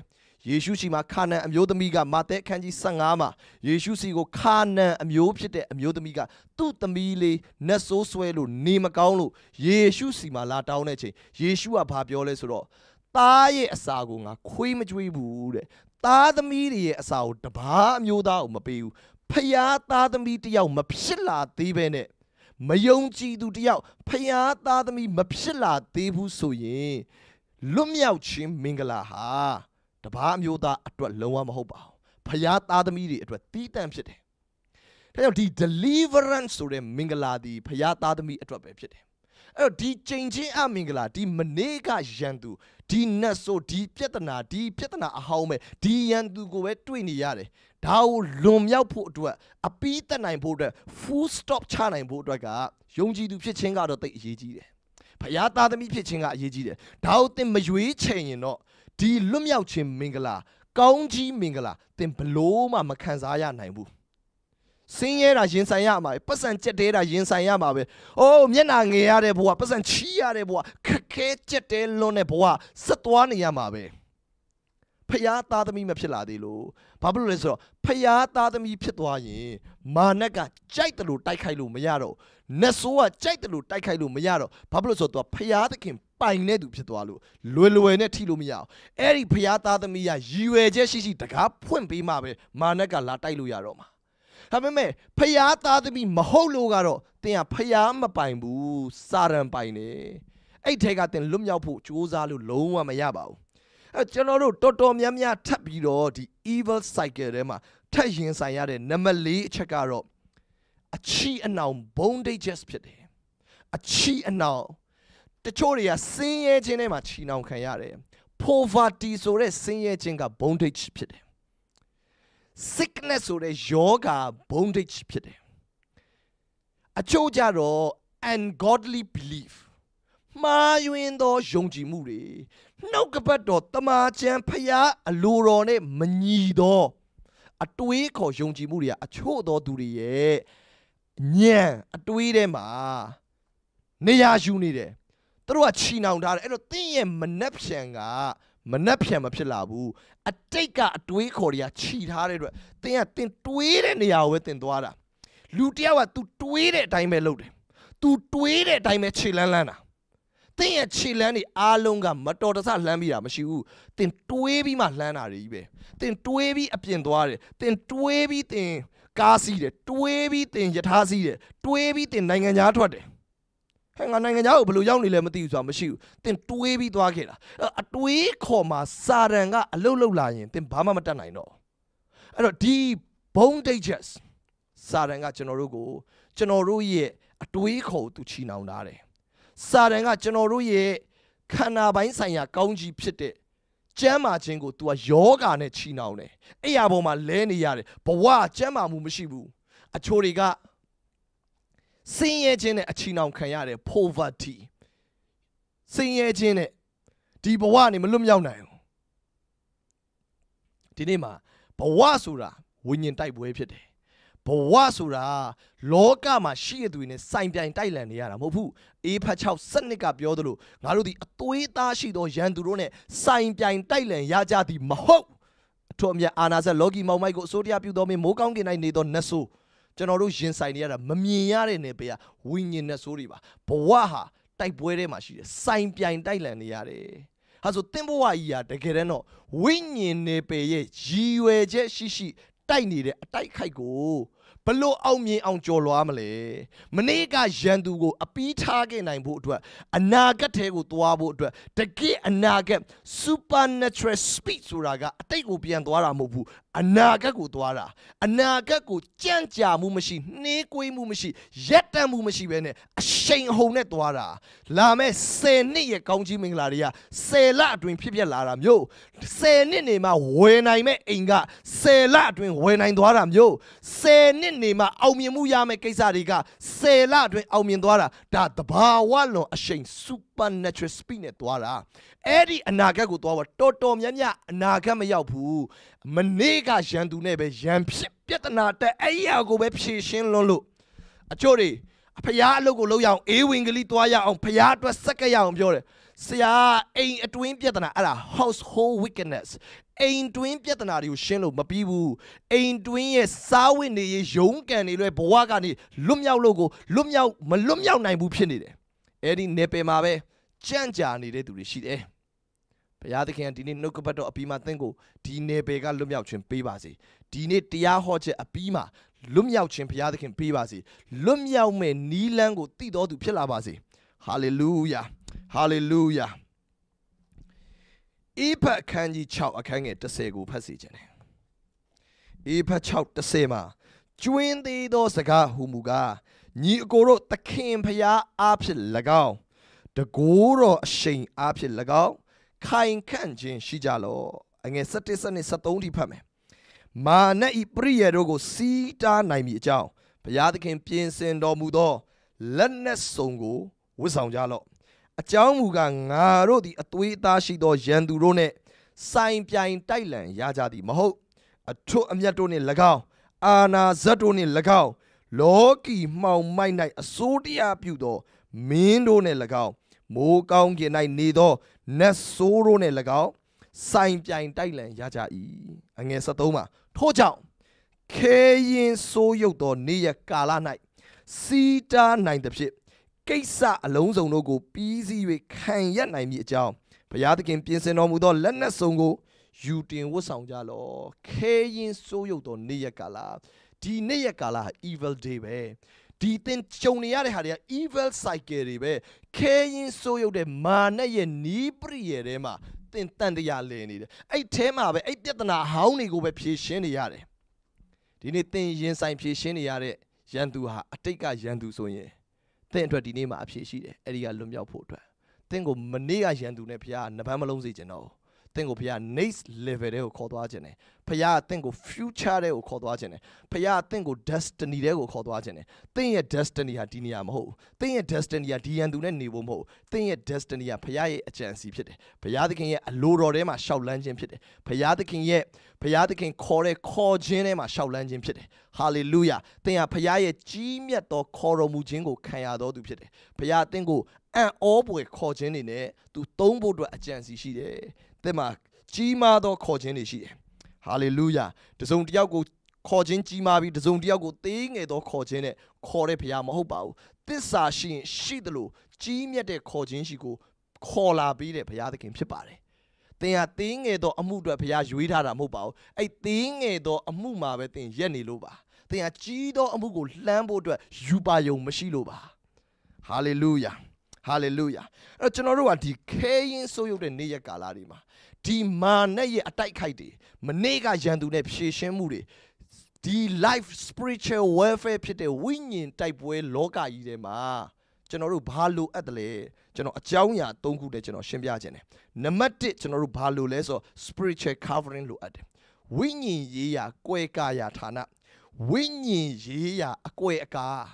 A: ယေရှုရှိမှခါနန်အမျိုးသမီးကမာသဲအခန်းကြီး15မှာယေရှုစီကိုခါနန်အမျိုးဖြစ်တဲ့အမျိုးသမီးကသူ့သမီးလေးနတ်ဆိုးဆွဲလို့နေမကောင်းလို့ယေရှုစီမှာလာတောင်းတဲ့အချိန်ယေရှုကဘာပြောလဲဆိုတော့သားရဲ့အစာကိုငါခွေးမကြွေးဘူးတဲ့သားသမီးတွေရဲ့အစာကိုတပားအမျိုးသားကိုမပေးဘူးဖျားသားသမီးတယောက်မဖြစ်လာသေးပဲနဲ့မယုံကြည်သူတယောက်ဖျားသားသမီးမဖြစ်လာသေးဘူးဆိုရင်လွတ်မြောက်ခြင်းမင်္ဂလာဟာ တပားအမျိုးသားအတွက်လုံးဝမဟုတ်ပါဘူးဖျားသားသမီးတွေအတွက်တီးတန့်ဖြစ်တယ်ဒါကြောင့်ဒီ deliverance ဆိုတဲ့မင်္ဂလာဒီဖျားသားသမီးအတွက်ပဲဖြစ်တယ်အဲ့တော့ဒီချိန်ချင်းအမင်္ဂလာဒီမနေ့ကရန်သူဒီနတ်ဆိုဒီပြဿနာဒီပြဿနာအဟောင်းပဲဒီရန်သူကိုပဲတွေ့နေရတယ်ဒါကိုလွန်မြောက်ဖို့အတွက်အပီးတက်နိုင်ဖို့အတွက် full stop ချနိုင်ဖို့အတွက်ကယုံကြည်သူဖြစ်ခြင်းကတော့တိတ်အရေးကြီးတယ်ဖယားသားသမီးဖြစ်ခြင်းကအရေးကြီးတယ်ဒါကိုသင်မရွေးချယ်ရင်တော့ ဒီလွတ်မြောက်ခြင်းမင်္ဂလာ ကောင်းကြီးမင်္ဂလာသင်ဘလို့မှမခံစားရနိုင်ဘူးစင်းရဲတာရင်ဆိုင်ရမှာပဲပတ်စံကြက်တဲတာရင်ဆိုင်ရမှာပဲ။အိုးမျက်နာငယ်ရတဲ့ဘဝပတ်စံချီးရတဲ့ဘဝခက်ခဲကြက်တဲလွန်းတဲ့ဘဝဆက်သွားနေရမှာပဲ။ဖျားသားသမီးမဖြစ်လာသေးလို့ဘာဖြစ်လို့လဲဆိုတော့ဖျားသားသမီးဖြစ်သွားရင်မာနကကြိုက်တယ်လို့တိုက်ခိုက်လို့မရတော့နတ်ဆိုးကကြိုက်တယ်လို့တိုက်ခိုက်လို့မရတော့ဘာဖြစ်လို့ဆိုတော့သူကဖျားသခင် ပိုင်တဲ့သူဖြစ်သွားလို့လွယ်လွယ်နဲ့ထိလို့မရအောင်အဲ့ဒီဖျားသားသမီးကရည်ရွယ်ချက်ရှိရှိတကားဖွင့်ပေးမှပဲမာနကလာတိုက်လို့ရတော့မှာဒါပေမဲ့ဖျားသားသမီးမဟုတ်လို့ကတော့တင်ကဖျားမပိုင်ဘူးစာရန်ပိုင်နေအဲ့ထဲကတင်လွတ်မြောက်ဖို့ကြိုးစားလို့လုံးဝမရပါဘူးအဲကျွန်တော်တို့တော်တော်များများထပ်ပြီးတော့ဒီ evil cycle ထဲမှာထပ်ရင်ဆိုင်ရတဲ့နံပါတ်၄အချက်ကတော့အချီအနှောင် bondages ဖြစ်တယ်အချီအနှောင် တချို့တွေကဆင်းရဲခြင်းထဲမှာချီနှောင်ခံရတယ် poverty ဆိုတဲ့ဆင်းရဲခြင်းက bondage ဖြစ်တယ် sickness ဆိုတဲ့ယောဂါ bondage ဖြစ်တယ်အချို့ကြတော့ ungodly belief မှားယွင်းသောယုံကြည်မှုတွေနှုတ်ကပတ်တော်တမာချံဖျားအလိုတော်နဲ့မညီသောအတွေးခေါ်ယုံကြည်မှုတွေကအချို့သောသူတွေရဲ့ညံအတွေးထဲမှာနေရာယူနေတယ် သူတို့ကချီနှောင်ထားတယ်အဲ့တော့တင်းရဲ့မနှက်ဖြံကမနှက်ဖြံမဖြစ်လာဘူးအတိတ်ကအတွေးခေါ်တွေကခြီထားတဲ့အတွက်တင်းကတင်းတွေးတဲ့နေရာကိုပဲတင်းသွားတာလူတယောက်က तू တွေးတဲ့အတိုင်းပဲလုပ်တယ် तू တွေးတဲ့အတိုင်းပဲခြေလန်းလန်းတာတင်းရဲ့ခြေလန်းတွေအားလုံးကမတော်တဆလှမ်းပြီးတာမရှိဘူးတင်းတွေးပြီးမှလှမ်းတာတွေကြီးပဲတင်းတွေးပြီးအပြင်သွားတယ်တင်းတွေးပြီးတင်းကားစီးတယ်တွေးပြီးတင်းယထာစီးတယ်တွေးပြီးတင်းနိုင်ငံခြားထွက်တယ် ဟဲ့ငါနိုင်ငံခြားကိုဘယ်လိုရောက်နေလဲမသိဘူးဆိုတာမရှိဘူးတင်တွေးပြီးသွားခဲ့တာအတွေးခေါ်မှာစာရန်ကအလုတ်လုတ်လာရင်တင်ဘာမှမတတ်နိုင်တော့အဲ့တော့ဒီ bondages စာရန်ကကျွန်တော်တို့ကိုကျွန်တော်တို့ရဲ့အတွေးခေါ်သူချီနှောင်ထားတယ်စာရန်ကကျွန်တော်တို့ရဲ့ခန္ဓာပိုင်းဆိုင်ရာကောင်းကြီးဖြစ်တဲ့ကျမ်းမာခြင်းကို तू ကယောဂာနဲ့ချီနှောင်တယ်အဲ့ရပေါ်မှာလဲနေရတယ်ဘဝကျမ်းမာမှုမရှိဘူးအချို့တွေက ဆင်းရဲခြင်းနဲ့အချီနှောင်ခံရတဲ့ poverty ဆင်းရဲခြင်းနဲ့ဒီဘဝနေမလွတ်မြောက်နိုင်ဘူးဒီနေ့မှာဘဝဆိုတာဝိညာဉ်တိုက်ပွဲဖြစ်တယ်ဘဝဆိုတာလောကမှာရှိတဲ့သူတွေနဲ့စိုင်ပြိုင်တိုက်လန်နေရတာမဟုတ်ဘူးအေဖတ်6စနစ်ကပြောသလိုငါတို့ဒီအသွေးသားရှိသောရန်သူတို့နဲ့စိုင်ပြိုင်တိုက်လန်ရကြသည်မဟုတ်အထွတ်အမြတ်အာနာဇက်လောကီမောင်မိုက်ကိုအစိုးတရားပြုသောမင်းမိုးကောင်းကင်၌နေသောနတ်ဆိုး ကျွန်တော်တို့ရင်ဆိုင်နေရတာမမြင်ရတဲ့နေပေကဝိညာဉ်နဲ့ဆိုးတွေပါဘဝဟာတိုက်ပွဲထဲမှာရှိတယ်စိုင်ပြိုင်တိုက်လန်နေရတယ်ဟာဆိုတင်းဘဝကြီးဟာတကယ်တမ်းတော့ဝိညာဉ်နေပေရဲ့ရည်ရွယ်ချက်ရှိရှိတိုက်နေတဲ့အတိုက်ခိုက်ကိုဘလို့အောင်မြင်အောင်ကြော်လွားမလဲမနေ့ကရန်သူကို အပီးထားခဲ့နိုင်ဖို့အတွက်အနာဂတ်ထဲကိုသွားဖို့အတွက်တကယ်အနာဂတ် supernatural speed ဆိုတာကအတိတ်ကိုပြန်သွားတာမဟုတ်ဘူး အနာဂတ်ကိုသွားတာအနာဂတ်ကိုကြံ့ကြာမှုမရှိနှေးကွေးမှုမရှိရက်တန့်မှုမရှိဘဲနဲ့အရှိန်အဟုန်နဲ့သွားတာလာမဲ့10နှစ်ရဲ့ကောင်းကြီးမင်္ဂလာတွေက10လအတွင်းဖြစ်ပျက်လာတာမျိုး10နှစ်နေမှဝယ်နိုင်မဲ့အိမ်က10လအတွင်းဝယ်နိုင်သွားတာမျိုး10နှစ်နေမှအောင်မြင်မှုရမယ့်ကိစ္စတွေက10လအတွင်းအောင်မြင်သွားတာဒါတဘာဝလွန်အရှိန် supernatural speed နဲ့သွားတာအဲ့ဒီအနာဂတ်ကိုသွားတော့တော်တော်များများအနာဂတ်မရောက်ဘူးမနေ့ကရန်သူနဲ့ပဲရန်ဖြစ်ပြဿနာတက်အဲ့ရကိုပဲဖြေရှင်းလွန်းလို့အချို့တွေဖရားအလုပ်ကိုလုပ်ရအောင်အေးဝင်ကလေးသွားရအောင်ဖရားအတွက်စက်ကရအောင်ပြောတယ်ဆရာအိမ်အတွင်းပြဿနာအဲ့ဒါ household wickedness အိမ်တွင်းပြဿနာတွေကိုရှင်းလို့မပြီးဘူးအိမ်တွင်းရဲ့စားဝတ်နေရေးရုန်းကန်နေလွဲဘဝကနေလွတ်မြောက်လို့ကိုလွတ်မြောက်မလွတ်မြောက်နိုင်ဘူးဖြစ်နေတယ် အဲ့ဒီနေပယ်မှာပဲကြံ့ကြာနေတဲ့သူတွေရှိတယ်ဘုရားသခင်ကဒီနေ့နှုတ်ကပတ်တော်အပြီးမှာသင်ကိုဒီနေပယ်ကလွတ်မြောက်ခြင်းပေးပါစေဒီနေ့တရားဟောချက်အပြီးမှာလွတ်မြောက်ခြင်းဘုရားသခင်ပေးပါစေလွတ်မြောက်မဲ့နီးလန်းကိုတည်တော်သူဖြစ်လာပါစေဟာလေလုယာဟာလေလုယာအေဖတ်အခန်းကြီး6အခန်းငယ်30ကိုဖတ်စီခြင်းတယ်အေဖတ်6 30မှာကျွင်းသေးသောစကားဟူမူကား ညီအကိုတို့သခင်ဖျားအားဖြင့်၎င်းတကိုးတော်အရှိန်အားဖြင့်၎င်းခိုင်ခန့်ခြင်းရှိကြလော့အငယ်7 7 73ထိဖတ်မယ်မာနဤပရိယေတို့ကိုစီးတားနိုင်မည်အကြောင်းဘုရားသခင်ပြင်ဆင်တော်မူသောလက်နက်စုံကိုဝတ်ဆောင်ကြလော့အကြောင်းမူကားငါတို့သည်အသွေးအသားရှိသောရန်သူတို့နှင့်ဆိုင်ပြိုင်တိုက်လန်ရကြသည်မဟုတ်အထွတ်အမြတ်တို့နှင့်၎င်းအာနာဇတ်တို့နှင့်၎င်း လောကီမှောင်မိုက်၌အစိုးတရားပြုသောမင်းတို့နှင့်၎င်းမိုးကောင်းကင်၌နေသောနတ်ဆိုးတို့နှင့်၎င်းဆိုင်ပြိုင်တိုက်လန်ရကြ၏အငယ်73မှာထို့ကြောင့်ခဲရင်ဆိုးရုပ်သောနေ့ရက်ကာလ၌စီတာနိုင်သဖြင့်ကိစ္စအလုံးစုံတို့ကိုပြီးစီး၍ခံရနိုင်မည်အကြောင်းဘုရားသခင်ပြင်ဆင်တော်မူသောလက်နက်စုံကိုယူတင်ဝတ်ဆောင်ကြလော့ခဲရင်ဆိုးရုပ်သောနေ့ရက်ကာလ ဒီနေ့ရက်ကာလ evil day ပဲဒီသင်ကြုံနေရတဲ့ဟာတွေက evil cycle တွေပဲခဲရင်ဆိုးရုပ်တဲ့မာနရဲ့နီးပရိယေထဲမှာသင်တန်တရားလည်နေတယ်အဲ့ထဲမှာပဲအဲ့ပြဿနာဟောင်းတွေကိုပဲဖြေရှင်းနေရတယ်ဒီနေ့သင်ရင်ဆိုင်ဖြေရှင်းနေရတဲ့ရန်သူဟာအတိတ်ကရန်သူဆိုရင်သင်အတွက်ဒီနေ့မှာအဖြေရှိတယ်အဲ့ဒီကလွတ်မြောက်ဖို့အတွက်သင်ကိုမနေ့ကရန်သူနဲ့ဘုရားကနှပန်းမလုံးစေချင်တော့ သင်ကိုဘုရား next level တဲ့ကိုခေါ်သွားခြင်းတယ်ဘုရားသင်ကို future တဲ့ကိုခေါ်သွားခြင်းတယ်ဘုရားသင်ကို destiny တဲ့ကိုခေါ်သွားခြင်းတယ်သင်ရဲ့ destiny ဟာဒီနေရာမဟုတ်ဘူးသင်ရဲ့ destiny ဟာဒီရန်သူနဲ့နေဖို့မဟုတ်သင်ရဲ့ destiny ဟာဘုရားရဲ့အကြံစီဖြစ်တယ်ဘုရားသခင်ရဲ့အလိုတော်ထဲမှာရှောက်လန်းခြင်းဖြစ်တယ်ဘုရားသခင်ရဲ့ဘုရားသခင်ခေါ်တဲ့ခေါ်ခြင်းထဲမှာရှောက်လန်းခြင်းဖြစ်တယ် hallelujah သင်ဟာဘုရားရဲ့ကြီးမြတ်သောခေါ်တော်မူခြင်းကိုခံရတော်သူဖြစ်တယ်ဘုရားသင်ကိုအံ့ဩပွေခေါ်ခြင်းတွေနဲ့သူသုံးဖို့အတွက်အကြံစီရှိတယ် သင်မှာကြီးမားသောခေါ်ခြင်းတွေရှိတယ်ဟာလေလုယာတစုံတစ်ယောက်ကိုခေါ်ခြင်းကြီးမားပြီးတစုံတစ်ယောက်ကိုသေးငယ်သောခေါ်ခြင်းနဲ့ခေါ်တဲ့ဘုရားမဟုတ်ပါဘူးသစ္စာရှိရင်ရှိသလိုကြီးမြတ်တဲ့ခေါ်ခြင်းရှိကိုခေါ်လာပြီးတဲ့ဘုရားသခင်ဖြစ်ပါတယ်သင်ဟာသေးငယ်သောအမှုအတွက်ဘုရားရွေးထားတာမဟုတ်ပါဘူးအဲ့သေးငယ်သောအမှုမှာပဲသင်ရက်နေလို့ပါသင်ဟာကြီးသောအမှုကိုလှမ်းဖို့အတွက်ယူပါယုံမရှိလို့ပါဟာလေလုယာဟာလေလုယာအဲ့တော့ကျွန်တော်တို့ကဒီခဲရင်ဆိုးရုပ်တဲ့နေ့ရက်ကာလတွေမှာ ဒီမာနဲ့ရဲ့အတိုက်ခိုက်တွေမနေ့ကရန်သူနဲ့ဖြည့်ရှင်းမှုတွေဒီ life spiritual warfare ဖြစ်တဲ့ဝိညာဉ်တိုက်ပွဲလောကကြီးထဲမှာကျွန်တော်တို့ဘာလိုအပ်တယ်လဲကျွန်တော်အကြောင်းအရာ၃ခုတည်းကျွန်တော်ရှင်းပြခြင်းတယ်နံပါတ်1ကျွန်တော်တို့ဘာလိုလဲဆို spiritual covering လိုအပ်တယ်ဝိညာဉ်ရေးရာကွဲကားရာဌာနဝိညာဉ်ရေးရာအကွဲအကား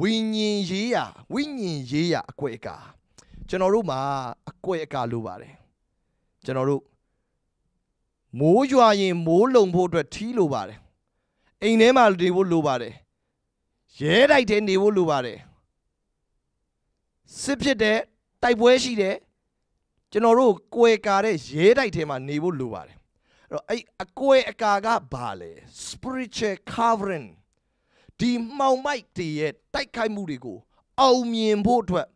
A: ဝိညာဉ်ရေးရာဝိညာဉ်ရေးရာအကွဲအကားကျွန်တော်တို့မှာအကွဲအကားလိုပါတယ် ကျွန်တော်တို့မိုးရွာရင်မိုးလုံဖို့အတွက်ထီးလိုပါတယ်အိမ်ထဲမှာနေဖို့လိုပါတယ်ရဲတိုက်ထဲနေဖို့လိုပါတယ်စစ်ဖြစ်တဲ့တိုက်ပွဲရှိတဲ့ကျွန်တော်တို့ကွယ်ကာတဲ့ရဲတိုက်ထဲမှာနေဖို့လိုပါတယ်အဲ့တော့အဲ့အကွယ်အကာကဘာလဲ spiritual covering ဒီမှောင်မိုက်တည်းရဲ့တိုက်ခိုက်မှုတွေကိုအောင်မြင်ဖို့အတွက်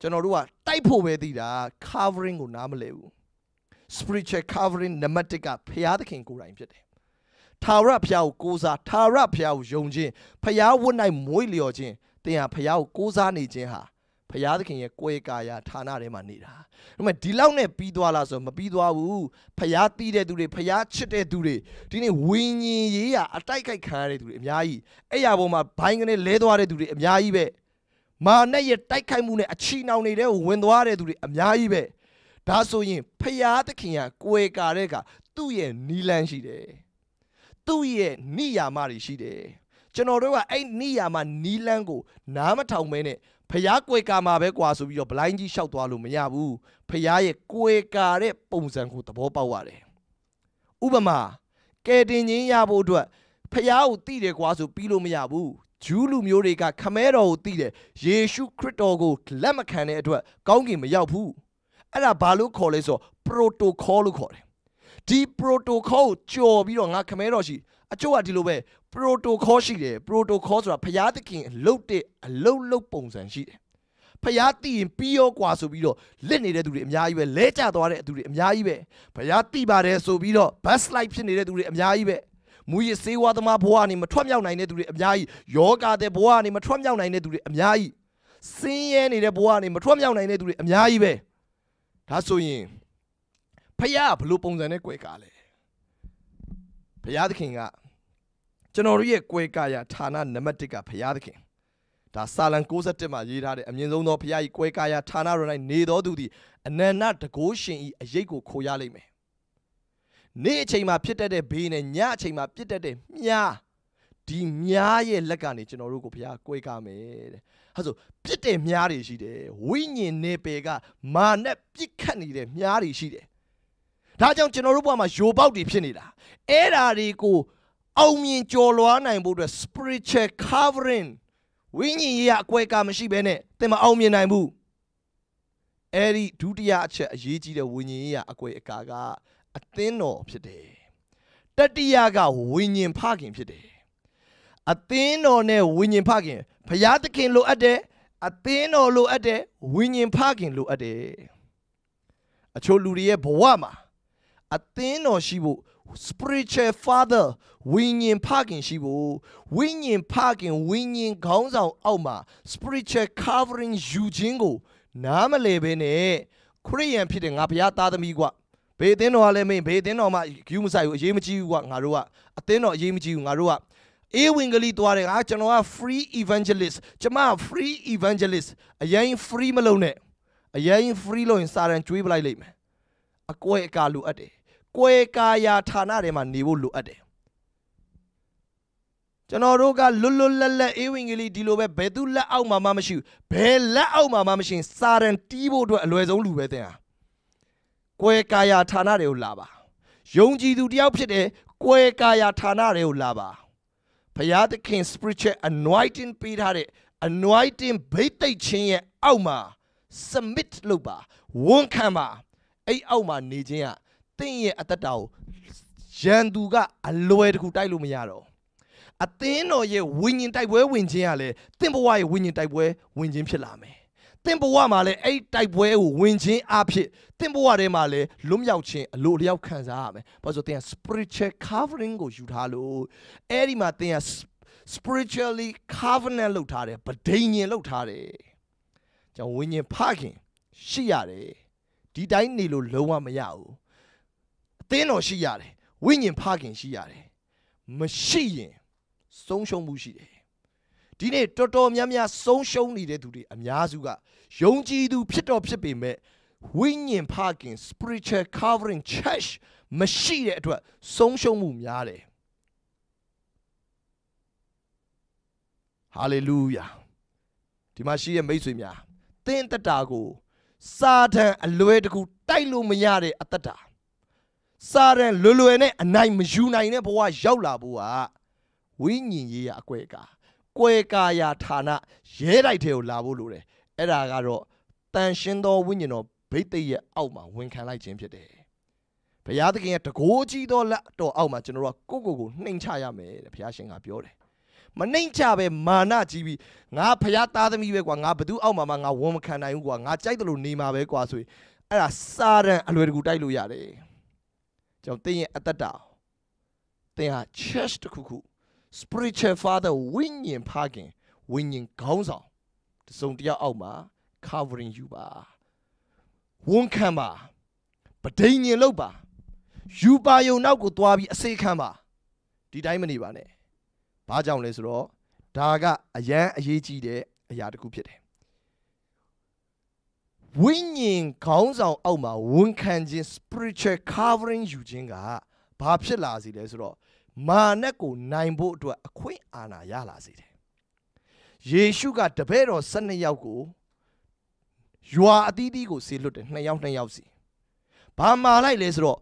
A: ကျွန်တော်တို့ကတိုက်ဖို့ပဲသိတာ covering ကိုနားမလည်ဘူး spiritual covering နံပါတ်1ကဖျားသခင်ကိုယ်တိုင်ဖြစ်တယ်။ထာဝရဘုရားကိုကိုးစားထာဝရဘုရားကိုယုံခြင်းဖျားဝတ်၌မွေးလျော်ခြင်းသင်ဟာဖျားကိုကိုးစားနေခြင်းဟာဖျားသခင်ရဲ့ကိုယ်ကာယဌာနထဲမှာနေတာ။ဒါပေမဲ့ဒီလောက်နဲ့ပြီးသွားလားဆိုမပြီးသွားဘူး။ဖျားတီးတဲ့သူတွေဖျားချစ်တဲ့သူတွေဒီနေ့ဝိညာဉ်ရေးရာအတိုက်ခိုက်ခံရတဲ့သူတွေအများကြီးအဲ့ရပေါ်မှာဘိုင်းကနေလဲသွားတဲ့သူတွေအများကြီးပဲ။မာနဲ့ရဲ့တိုက်ခိုက်မှုနဲ့အချီနှောင်နေတဲ့ဝင်သွားတဲ့သူတွေအများကြီးပဲ။ ဒါဆိုရင်ဖရာသခင်ကကိုယ်ကာတဲ့ကသူ့ရဲ့နီလန်းရှိတယ်သူ့ရဲ့နိယာမတွေရှိတယ်ကျွန်တော်တို့ကအဲ့နိယာမနီလန်းကိုနားမထောင်မဲနဲ့ဖျားကွယ်ကာမှာပဲကွာဆိုပြီးတော့ဘလိုင်းကြီးလျှောက်သွားလို့မရဘူးဖျားရဲ့ကွယ်ကာတဲ့ပုံစံကိုသဘောပေါက်ရတယ်ဥပမာကဲတင်ချင်းရဖို့အတွက်ဖျားကိုတိတယ်ကွာဆိုပြီးလို့မရဘူးဂျူးလူမျိုးတွေကခမဲတော်ကိုတိတယ်ယေရှုခရစ်တော်ကိုလက်မခံတဲ့အတွက်ကောင်းကင်မရောက်ဘူး အဲ့ဒါဘာလို့ခေါ်လဲဆို protocol လို့ခေါ်တယ်ဒီ protocol ကိုကြော်ပြီးတော့ငါခမဲတော်ရှိအကျိုးကဒီလိုပဲ protocol ရှိတယ် protocol ဆိုတာဘုရားသခင်အလုတ်တဲ့အလုတ်လုတ်ပုံစံရှိတယ်ဖျားသိရင်ပြီးရောกว่าဆိုပြီးတော့လစ်နေတဲ့သူတွေအများကြီးပဲလဲကျသွားတဲ့သူတွေအများကြီးပဲဖျားသိပါတယ်ဆိုပြီးတော့ bus light ဖြစ်နေတဲ့သူတွေအများကြီးပဲမူရစေဝါသမားဘဝကနေမထွက်မြောက်နိုင်တဲ့သူတွေအများကြီးယောဂတဲ့ဘဝကနေမထွက်မြောက်နိုင်တဲ့သူတွေအများကြီးဆင်းရဲနေတဲ့ဘဝကနေမထွက်မြောက်နိုင်တဲ့သူတွေအများကြီးပဲ ဒါဆိုရင်ဖယားဘလို့ပုံစံနဲ့ကြွယ်ကားလဲဖယားသခင်ကကျွန်တော်တို့ရဲ့ကြွယ်ကာရဌာနနံပါတ်1ကဖယားသခင်ဒါစာလံ61မှာရေးထားတဲ့အမြင့်ဆုံးသောဘုရား၏ကွဲကားရာဌာနတော်၌နေတော်သူသည်အနန္တတကိုးရှင်၏အရေးကိုခိုရလိမ့်မယ်နေ့အချိန်မှာဖြစ်တတ်တဲ့ဘေးနဲ့ညအချိန်မှာပြစ်တတ်တဲ့မြားဒီမြားရဲ့လက်ကနေကျွန်တော်တို့ကိုဘုရားကွဲကားမယ်တဲ့ ဟာဆိုပြစ်တဲ့မြားတွေရှိတယ်ဝိညာဉ်နေပေကမာနဲ့ပြစ်ခတ်နေတဲ့မြားတွေရှိတယ်ဒါကြောင့်ကျွန်တော်တို့ဘဝမှာယိုပေါက်တွေဖြစ်နေတာအဲ့ဓာတွေကိုအောင်မြင်ကျော်လွှားနိုင်ဖို့အတွက် spiritual covering ဝိညာဉ်ရေးရအကွဲကမရှိဘဲနဲ့သင်မအောင်မြင်နိုင်ဘူးအဲ့ဒီဒုတိယအချက်အရေးကြီးတဲ့ဝိညာဉ်ရေးရအကွဲအကာကအသင်းတော်ဖြစ်တယ်တတိယကဝိညာဉ်ဖခင်ဖြစ်တယ် အသင်းတော်နဲ့ဝိညာဉ်ဖခင်ဘုရားသခင်လိုအပ်တယ်အသင်းတော်လိုအပ်တယ်ဝိညာဉ်ဖခင်လိုအပ်တယ်အချို့လူတွေရဲ့ဘဝမှာအသင်းတော်ရှိဖို့ spiritual father ဝိညာဉ်ဖခင်ရှိဖို့ဝိညာဉ်ဖခင်ဝိညာဉ်ခေါင်းဆောင်အောက်မှာ spiritual covering ယူခြင်းကို နားမလည်ဘဲနဲ့ခရိယန်ဖြစ်တဲ့ငါဘုရားသားသမီးကွဘေးအသင်းတော်ကလည်းမင်းဘေးအသင်းတော်မှာဂယူးမဆိုင်ဘူးအရေးမကြီးဘူးကွငါတို့ကအသင်းတော်အရေးမကြီးဘူးငါတို့က အေးဝင်ကလေးသွားတယ်ငါကျွန်တော်က free evangelist ကျွန်မ free evangelist အရင် free မလုပ်နဲ့အရင် free လို့ရင်စာရန်ကျွေးပလိုက်လိမ့်မယ်အကွဲအကာလိုအပ်တယ်ကွဲကာယာဌာနတွေမှာနေဖို့လိုအပ်တယ်ကျွန်တော်တို့ကလွတ်လွတ်လပ်လပ်အေးဝင်ကလေးဒီလိုပဲဘယ်သူလက်အောက်မှာမှမရှိဘူးဘယ်လက်အောက်မှာမှမရှိရင်စာရန်တီးဖို့အတွက်အလွယ်ဆုံးလူပဲတင်ဟာကွဲကာယာဌာနတွေကိုလာပါယုံကြည်သူတယောက်ဖြစ်တဲ့ကွဲကာယာဌာနတွေကိုလာပါ ဘုရားသခင် spiritual anointing ပေးထားတဲ့ anointing ဘိတ်သိက်ခြင်းရဲ့အောက်မှာ submit လုပ်ပါဝန်ခံပါအဲ့အောက်မှာနေခြင်းကတင့်ရဲ့အသက်တာကိုရန်သူကအလွယ်တကူတိုက်လို့မရတော့အသင်းတော်ရဲ့ဝိညာဉ်တိုက်ပွဲဝင်ခြင်းကလည်းတင့်ဘဝရဲ့ဝိညာဉ်တိုက်ပွဲဝင်ခြင်းဖြစ်လာမယ် တင့်ဘဝမှာလည်းအဲ့တိုက်ပွဲကိုဝင်ခြင်းအဖြစ်တင့်ဘဝထဲမှာလည်းလွတ်မြောက်ခြင်းအလိုလျောက်ခံစားရမယ်။ဘာလို့ဆိုတင် spiritual covering ကိုယူထားလို့အဲ့ဒီမှာတင် spiritually covenant လုပ်ထားတယ်ဗဒိညင်လုပ်ထားတယ်။ကြောင့်ဝိညာဉ်ဖခင်ရှိရတယ်။ဒီတိုင်းနေလို့လုံးဝမရဘူး။အသင်းတော်ရှိရတယ်။ဝိညာဉ်ဖခင်ရှိရတယ်။မရှိရင်ဆုံးရှုံးမှုရှိတယ် ဒီနေ့တော်တော်များများဆုံးရှုံးနေတဲ့သူတွေအများစုကယုံကြည်သူဖြစ်တော်ဖြစ်ပေမဲ့ဝိညာဉ်ဖခင် spiritual covering church မရှိတဲ့အတွက်ဆုံးရှုံးမှုများတယ် hallelujah ဒီမှာရှိရဲ့မိတ်ဆွေများသင်တတာကို စာတန်အလွယ်တကူတိုက်လို့မရတဲ့အတ္တတာစာတန်လွယ်လွယ်နဲ့အနိုင်မယူနိုင်တဲ့ဘဝရောက်လာဖို့ကဝိညာဉ်ရေးရအကွဲကာ ကွဲကာယာဌာနရဲတိုက်ထဲကိုလာဖို့လိုတယ်အဲ့ဒါကတော့တန်ရှင်းသောဝိညာဉ်တော်ဗိသိက်ရဲ့အောက်မှာဝန်ခံလိုက်ခြင်းဖြစ်တယ်ဘုရားသခင်ရဲ့တကိုးကြီးသောလက်တော်အောက်မှာကျွန်တော်တို့ကကိုယ့်ကိုယ်ကိုနှိမ်ချရမယ်တဲ့ဘုရားရှင်ကပြောတယ်မနှိမ်ချပဲမာနကြီးပြီးငါဖရားသားသမီးပဲကွာငါဘသူအောက်မှာမှငါဝန်မခံနိုင်ဘူးကွာငါကြိုက်တယ်လို့နေမှာပဲကွာဆိုရင်အဲ့ဒါစာရန်အလွယ်တကူတိုက်လို့ရတယ်ကျွန်တော်တင်းရဲ့အတ္တတာတင်းဟာ church တခုခု spiritual father ဝိညာဉ်ဖခင်ဝိညာဉ်ခေါင်းဆောင်တစုံတယောက်အောက်မှာ covering ယူပါဝန်ခံပါပဒိညာဉ်လုပ်ပါယူပါယုံနောက်ကိုသွားပြီးအစေခံပါဒီတိုင်းမနေပါနဲ့ဘာကြောင့်လဲဆိုတော့ဒါကအရန်အရေးကြီးတဲ့အရာတစ်ခုဖြစ်တယ်ဝိညာဉ်ခေါင်းဆောင်အောက်မှာဝန်ခံခြင်း spiritual covering ယူခြင်းကဘာဖြစ်လာစီလဲဆိုတော့ မာနကိုနိုင်ဖို့အတွက်အခွင့်အာဏာရလာစေတယ်ယေရှုကတပည့်တော်12ယောက်ကိုရွာအသီးသီးကိုဆေလွတ်တယ်2ယောက်2ယောက်စီဘာမာလိုက်လဲဆိုတော့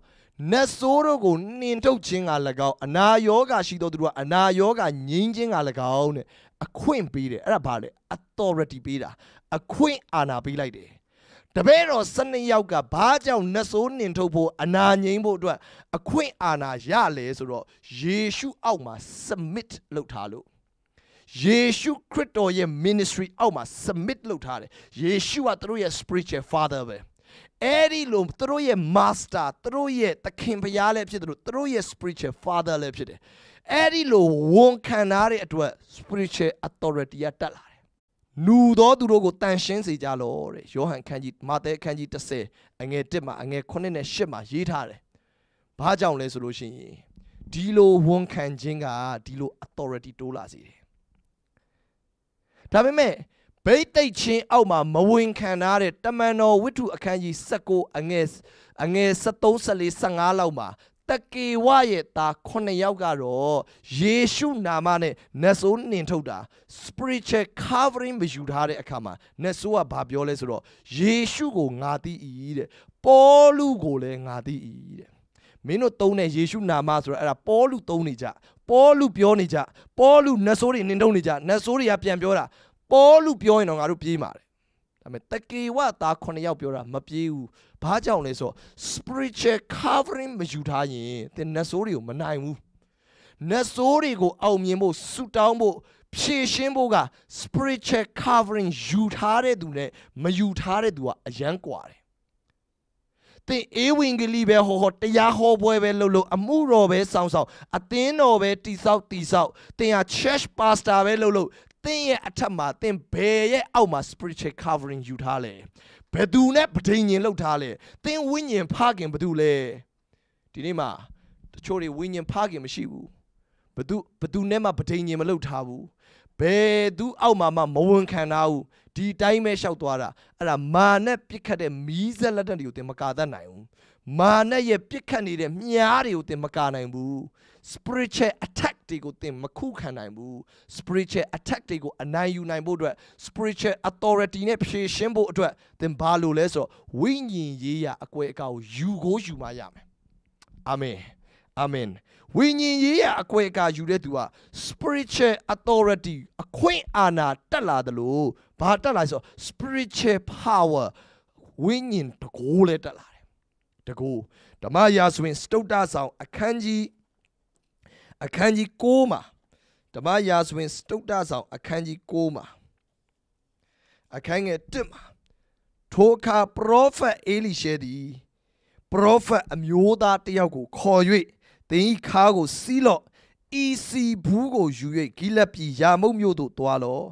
A: နတ်ဆိုးတို့ကိုနှင်ထုတ်ခြင်းက၎င်းအနာယောဂရှိသောသူတို့ကအနာယောဂငြိမ်းခြင်းက၎င်းတဲ့အခွင့်ပေးတယ်အဲ့ဒါဘာလဲ authority ပေးတာအခွင့်အာဏာပေးလိုက်တယ် တပည့်တော်12ယောက်ကဘာကြောင့်နှဆိုးနှင်ထုတ်ဖို့အနာငိမ့်ဖို့အတွက်အခွင့်အာဏာရလဲဆိုတော့ယေရှုအောက်မှာ submit လုပ်ထားလို့ယေရှုခရစ်တော်ရဲ့ ministry အောက်မှာ submit လုပ်ထားတယ်ယေရှုကသူတို့ရဲ့ spiritual father ပဲအဲ့ဒီလိုသူတို့ရဲ့ master သူတို့ရဲ့သခင်ဖျားလည်းဖြစ်တယ်လို့သူတို့ရဲ့ spiritual father လည်းဖြစ်တယ်အဲ့ဒီလိုဝန်ခံထားတဲ့အတွက် spiritual authority ကတက်လာ နူသောသူတို့ကိုတန်ရှင်းစေကြလောတဲ့ယောဟန်ခန်းကြီးမာသဲခန်းကြီး30အငယ်1မှာအငယ်9နဲ့10မှာရေးထားတယ်။ဘာကြောင့်လဲဆိုလို့ရှိရင်ဒီလိုဝန်ခံခြင်းကဒီလို authority တိုးလာစေတယ်ဒါပေမဲ့ဘိတ်သိက်ချင်းအောက်မှာမဝင်ခံထားတဲ့တမန်တော်ဝိတ္ထုအခန်းကြီး19အငယ်အငယ်73 74 15လောက်မှာ တကေဝရဲ့သား9ယောက်ကတော့ယေရှုနာမနဲ့နတ်ဆိုးနှင်ထုတ်တာ spiritual covering မယူထားတဲ့အခါမှာနတ်ဆိုးကဘာပြောလဲဆိုတော့ယေရှုကိုငါသိ၏တဲ့ပေါလုကိုလည်းငါသိ၏တဲ့မင်းတို့သုံးတဲ့ယေရှုနာမဆိုတော့အဲ့ဒါပေါလုသုံးနေကြပေါလုပြောနေကြပေါလုနတ်ဆိုးတွေနှင်ထုတ်နေကြနတ်ဆိုးတွေကပြန်ပြောတာပေါလုပြောရင်တော့ငါတို့ပြေးမှာတယ် ဒါပေမဲ့တကေဝသား9ယောက်ပြောတာမပြေးဘူးဘာကြောင့်လဲဆိုတော့ spiritual covering မယူထားရင်သင်နတ်ဆိုးတွေကိုမနိုင်ဘူးနတ်ဆိုးတွေကိုအောင်မြင်ဖို့ဆူတောင်းဖို့ဖြည့်ရှင်းဖို့က spiritual covering ယူထားတဲ့သူနဲ့မယူထားတဲ့သူကအယံကွာတယ်သင်အေဝံဂေလိပဲဟောဟောတရားဟောပွဲပဲလုပ်လို့အမှုတော်ပဲစောင့်ဆောင်အသင်းတော်ပဲတိဆောက်တိဆောက်သင်ဟာ church pastor ပဲလုပ်လို့ သင်ရဲ့အထက်မှာသင်ဘယ်ရဲ့အောက်မှာ spiritual covering ယူထားလဲဘယ်သူနဲ့ပဋိညာဉ်လုပ်ထားလဲသင်ဝိညာဉ်ဖခင်ဘယ်သူလဲဒီနေ့မှာတချို့တွေဝိညာဉ်ဖခင်မရှိဘူးဘယ်သူဘယ်သူနဲ့မှပဋိညာဉ်မလုပ်ထားဘူးဘယ်သူအောက်မှာမှမဝန်ခံထားဘူးဒီတိုင်းပဲလျှောက်သွားတာအဲ့ဒါမာနဲ့ပြစ်ခတ်တဲ့မီးစက်လက်တက်တွေကိုသင်မကာတတ်နိုင်ဘူးမာနဲ့ရဲ့ပြစ်ခတ်နေတဲ့မြားတွေကိုသင်မကာနိုင်ဘူး spiritual attack တွေကိုသင်မခုခံနိုင်ဘူး spiritual attack တွေကိုအနိုင်ယူနိုင်ဖို့အတွက် spiritual authority နဲ့ဖြည့်ရှင်းဖို့အတွက်သင်ဘာလို့လဲဆိုတော့ဝိညာဉ်ရေးရာအကွဲအကောက်ယူကိုယူမှရမယ်အာမင်အာမင်ဝိညာဉ်ရေးရာအကွဲအကာယူတဲ့သူက spiritual authority အခွင့်အာဏာတက်လာတယ်လို့ဘာတက်လာဆို spiritual power ဝိညာဉ်တကိုးလဲတက်လာတယ်တကိုးဓမ္မရာဆိုရင်စတုတ္တဆောင်အခန်းကြီး အခန်းကြီး6မှာဓမ္မရာဇဝင်စတုတ္တဆောင်အခန်းကြီး6မှာအခန်းငယ်1မှာထိုအခါပရောဖက်အေလိရှဲသည်ပရောဖက်အမျိုးသားတယောက်ကိုခေါ်၍သင်၏ခါကိုစီးလော့ဤစီဘူးကိုယူ၍ဂိလပြည်ယာမုတ်မြို့သို့တွားလော့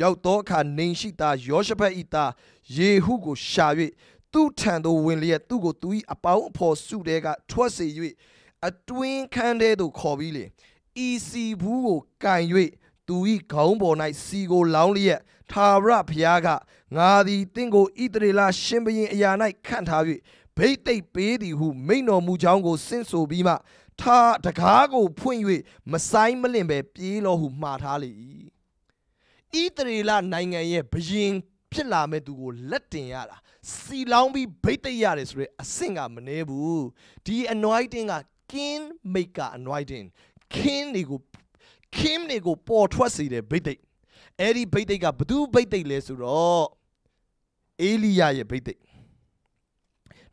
A: ရောက်သောအခါနေရှိသားယောရှဖက်၏သားယေဟုကိုရှာ၍သူ့ထံသို့ဝင်လျက်သူ့ကိုသူ၏အပေါင်းအဖော်စုတဲကထွက်စေ၍ အတွင်းခန်းထဲသို့ခေါ်ပြီးလေဤစီဘူးကိုကင်၍သူ၏ခေါင်းပေါ်၌စီကိုလောင်းလျက်သာရဘုရားကငါသည်တင့်ကိုဣတရေလရှင်ဘရင်အရာ၌ခန့်ထား၍ဘိတ်သိက်ပေးသည်ဟုမိန်တော်မူကြောင်းကိုဆင့်ဆိုပြီးမှသာတကားကိုဖွင့်၍မဆိုင်မလင့်ပဲပြေးလောဟုမှားထားလေ၏ဣတရေလနိုင်ငံရဲ့ဘရင်ဖြစ်လာမဲ့သူကိုလက်တင်ရတာစီလောင်းပြီးဘိတ်သိက်ရတယ်ဆိုရဲအဆင့်ကမနေဘူးဒီ anointing က king maker anointing king တွေကို king တွေကိုပေါ်ထွက်စေတဲ့ဘိတ်သိက်အဲ့ဒီဘိတ်သိက်ကဘသူဘိတ်သိက်လဲဆိုတော့အေလိယရဲ့ဘိတ်သိက်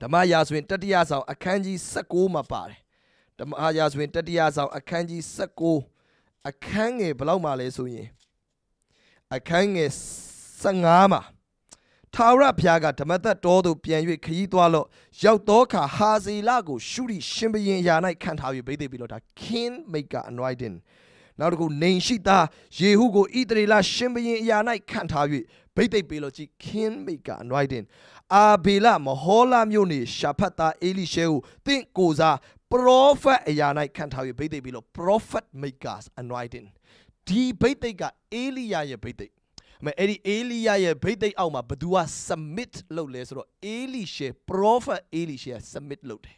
A: ဓမ္မရာဇဝင်တတိယဆောင်အခန်းကြီး16မှာပါတယ်ဓမ္မရာဇဝင်တတိယဆောင်အခန်းကြီး16အခန်းငယ်ဘယ်လောက်မှလဲဆိုရင်အခန်းငယ်15မှာ ထာဝရဘုရားကဓမ္မသက်တော်သို့ပြန်၍ခရီးသွားလော့ရောက်သောအခါဟာဇေလကိုရှုရိရှင်ဘရင်ယာ၌ခံထား၍ဗိသိက်ပြီးလို့ဒါ king maker anointing နောက်တစ်ခုနေရှိသားယေဟုကိုဣသရေလရှင်ဘရင်အရာ၌ခံထား၍ဗိသိက်ပေးလို့ကြည် king maker anointing အာဘေလမဟောလာမြို့နေရှာဖတ်သားအေလိရှဲကိုတင့်ကိုစား prophet အရာ၌ခံထား၍ဗိသိက်ပြီးလို့ prophet makers anointing ဒီဗိသိက်ကအေလိယရဲ့ဗိသိက် အမေအဲ့ဒီအေလိယရဲ့ဗိသိက်အောက်မှာဘသူက submit လုပ်လဲဆိုတော့အေလိရှေ prophet အေလိရှေ submit လုပ်တယ်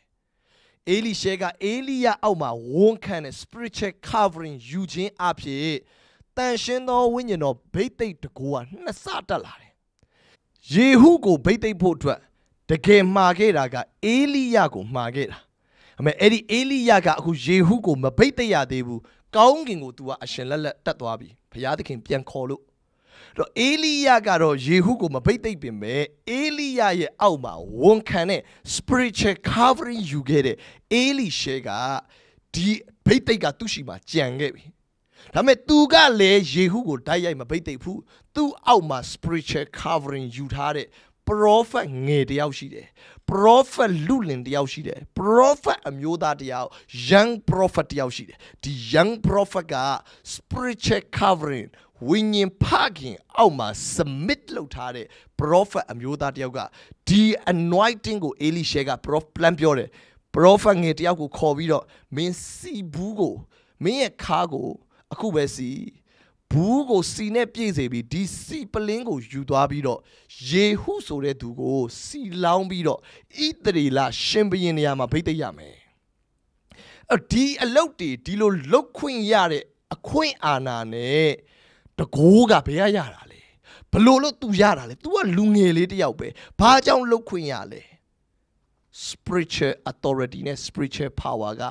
A: အေလိရှေကအေလိယအောက်မှာဝန်ခံတဲ့ spiritual covering ယူခြင်းအဖြစ်တန်ရှင်းသောဝိညာဉ်တော်ဗိသိက်တကူကနှစ်ဆတက်လာတယ်ယေဟုကိုဗိသိက်ဖို့အတွက်တကယ်မှာခဲ့တာကအေလိယကိုမှာခဲ့တာအမေအဲ့ဒီအေလိယကအခုယေဟုကိုမဗိသိက်ရသေးဘူးကောင်းကင်ကို तू ကအရှင်လက်လက်တက်သွားပြီဘုရားသခင်ပြန်ခေါ်လို့ တော့အေလိယကတော့ယေဟုကိုမပိတ်သိမ့်ပင်မဲ့အေလိယရဲ့အောက်မှာဝန်ခံတဲ့ spiritual covering ယူခဲ့တဲ့အေလိရှဲကဒီဘိတ်သိက်ကသူ့ရှိမှာကြံခဲ့ပြီဒါပေမဲ့သူကလည်းယေဟုကိုတိုက်ရိုက်မပိတ်သိမ့်ဘူးသူ့အောက်မှာ spiritual covering ယူထားတဲ့ prophet ငယ်တယောက်ရှိတယ် prophet လူလင်တယောက်ရှိတယ် prophet အမျိုးသားတယောက် young prophet တယောက်ရှိတယ်ဒီ young prophet က spiritual covering ဝိညာဉ်ဖခင်အောက်မှာ submit လုပ်ထားတဲ့ prophet အမျိုးသားတယောက်ကဒီ anointing ကို Elisha က prof plan ပြောတယ် prophet ငယ်တယောက်ကိုခေါ်ပြီးတော့မင်းစီဘူးကိုမင်းရဲ့ခါကိုအခုပဲစီဘူးကိုစီနဲ့ပြည့်စေပြီးဒီစီပလင်းကိုယူသွားပြီးတော့ယေဟုဆိုတဲ့သူကိုစီလောင်းပြီးတော့ဣသရေလရှင်ဘရင်နေရာမှာဗိတ်သိက်ရမယ်အဲ့ဒီအလုတ်တွေဒီလိုလုတ်ခွင့်ရတဲ့အခွင့်အာဏာနဲ့ တကိုးကဘယ်ရရတာလဲဘလို့လို့ तू ရတာလဲ तू ကလူငယ်လေးတယောက်ပဲဘာကြောင့်လုတ်ခွင့်ရလဲ spiritual authority နဲ့ spiritual power က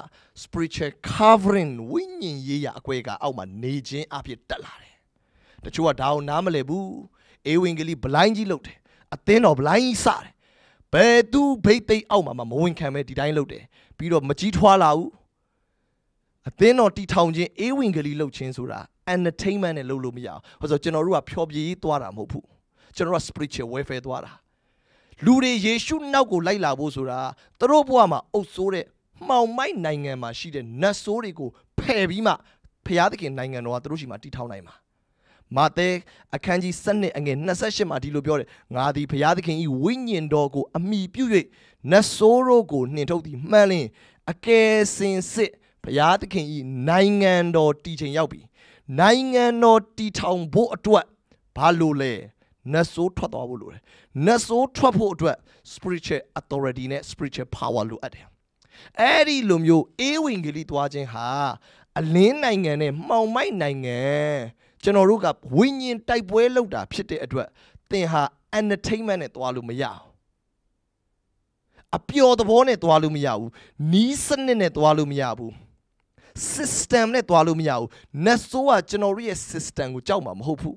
A: spiritual covering ဝိညာဉ်ရေးရအကွဲကအောက်မှာနေခြင်းအဖြစ်တက်လာတယ်။တချို့ကဒါအောင်နားမလည်ဘူး။အေဝံဂေလိဘလိုင်းကြီးလုပ်တယ်။အသင်းတော်ဘလိုင်းကြီးစတယ်။ဘယ်သူဘိတ်သိက်အောက်မှာမဝင်ခံမဲ့ဒီတိုင်းလုပ်တယ်။ပြီးတော့မကြီးထွားလာဘူး။အသင်းတော်တီထောင်ခြင်းအေဝံဂေလိလုပ်ခြင်းဆိုတာ entertainment နဲ့လုပ်လို့မရဘူး။ဟိုဆိုကျွန်တော်တို့ကဖျော်ဖြေရေးသွားတာမဟုတ်ဘူး။ကျွန်တော်တို့က spiritual welfare သွားတာ။လူတွေယေရှုနောက်ကိုလိုက်လာဖို့ဆိုတာသူတို့ဘဝမှာအုပ်ဆိုးတဲ့မှောင်မိုက်နိုင်ငံမှာရှိတဲ့နတ်ဆိုးတွေကိုဖယ်ပြီးမှဖျားသခင်နိုင်ငံတော်ကသူတို့ရှိမှတည်ထောင်နိုင်မှာမာသဲအခန်းကြီး7အငယ်28မှာဒီလိုပြောတယ်ငါသည်ဖျားသခင်ဤဝိညာဉ်တော်ကိုအမိပြု၍နတ်ဆိုးတို့ကိုနှင်ထုတ်သည်မှန်လင်အကယ်စင်စစ်ဖျားသခင်ဤနိုင်ငံတော်တည်ချိန်ရောက်ပြီ နိုင်ငံတော်တည်ထောင်ဖို့အတွက်ဘာလို့လဲနတ်ဆိုးထွက်သွားဖို့လိုတယ်နတ်ဆိုးထွက်ဖို့အတွက် spiritual authority နဲ့ spiritual power လိုအပ်တယ်အဲ့ဒီလိုမျိုးအေးဝင်ကလေးသွားခြင်းဟာအလင်းနိုင်ငံနဲ့မှောင်မိုက်နိုင်ငံကျွန်တော်တို့ကဝိညာဉ်တိုက်ပွဲလုပ်တာဖြစ်တဲ့အတွက်သင်ဟာ entertainment နဲ့သွားလို့မရဘူးအပျော်သဘောနဲ့သွားလို့မရဘူးနီးစနစ်နဲ့သွားလို့မရဘူး system နဲ့သွားလို့မရဘူးနတ်ဆိုးကကျွန်တော်တို့ရဲ့ system ကိုကြောက်မှာမဟုတ်ဘူး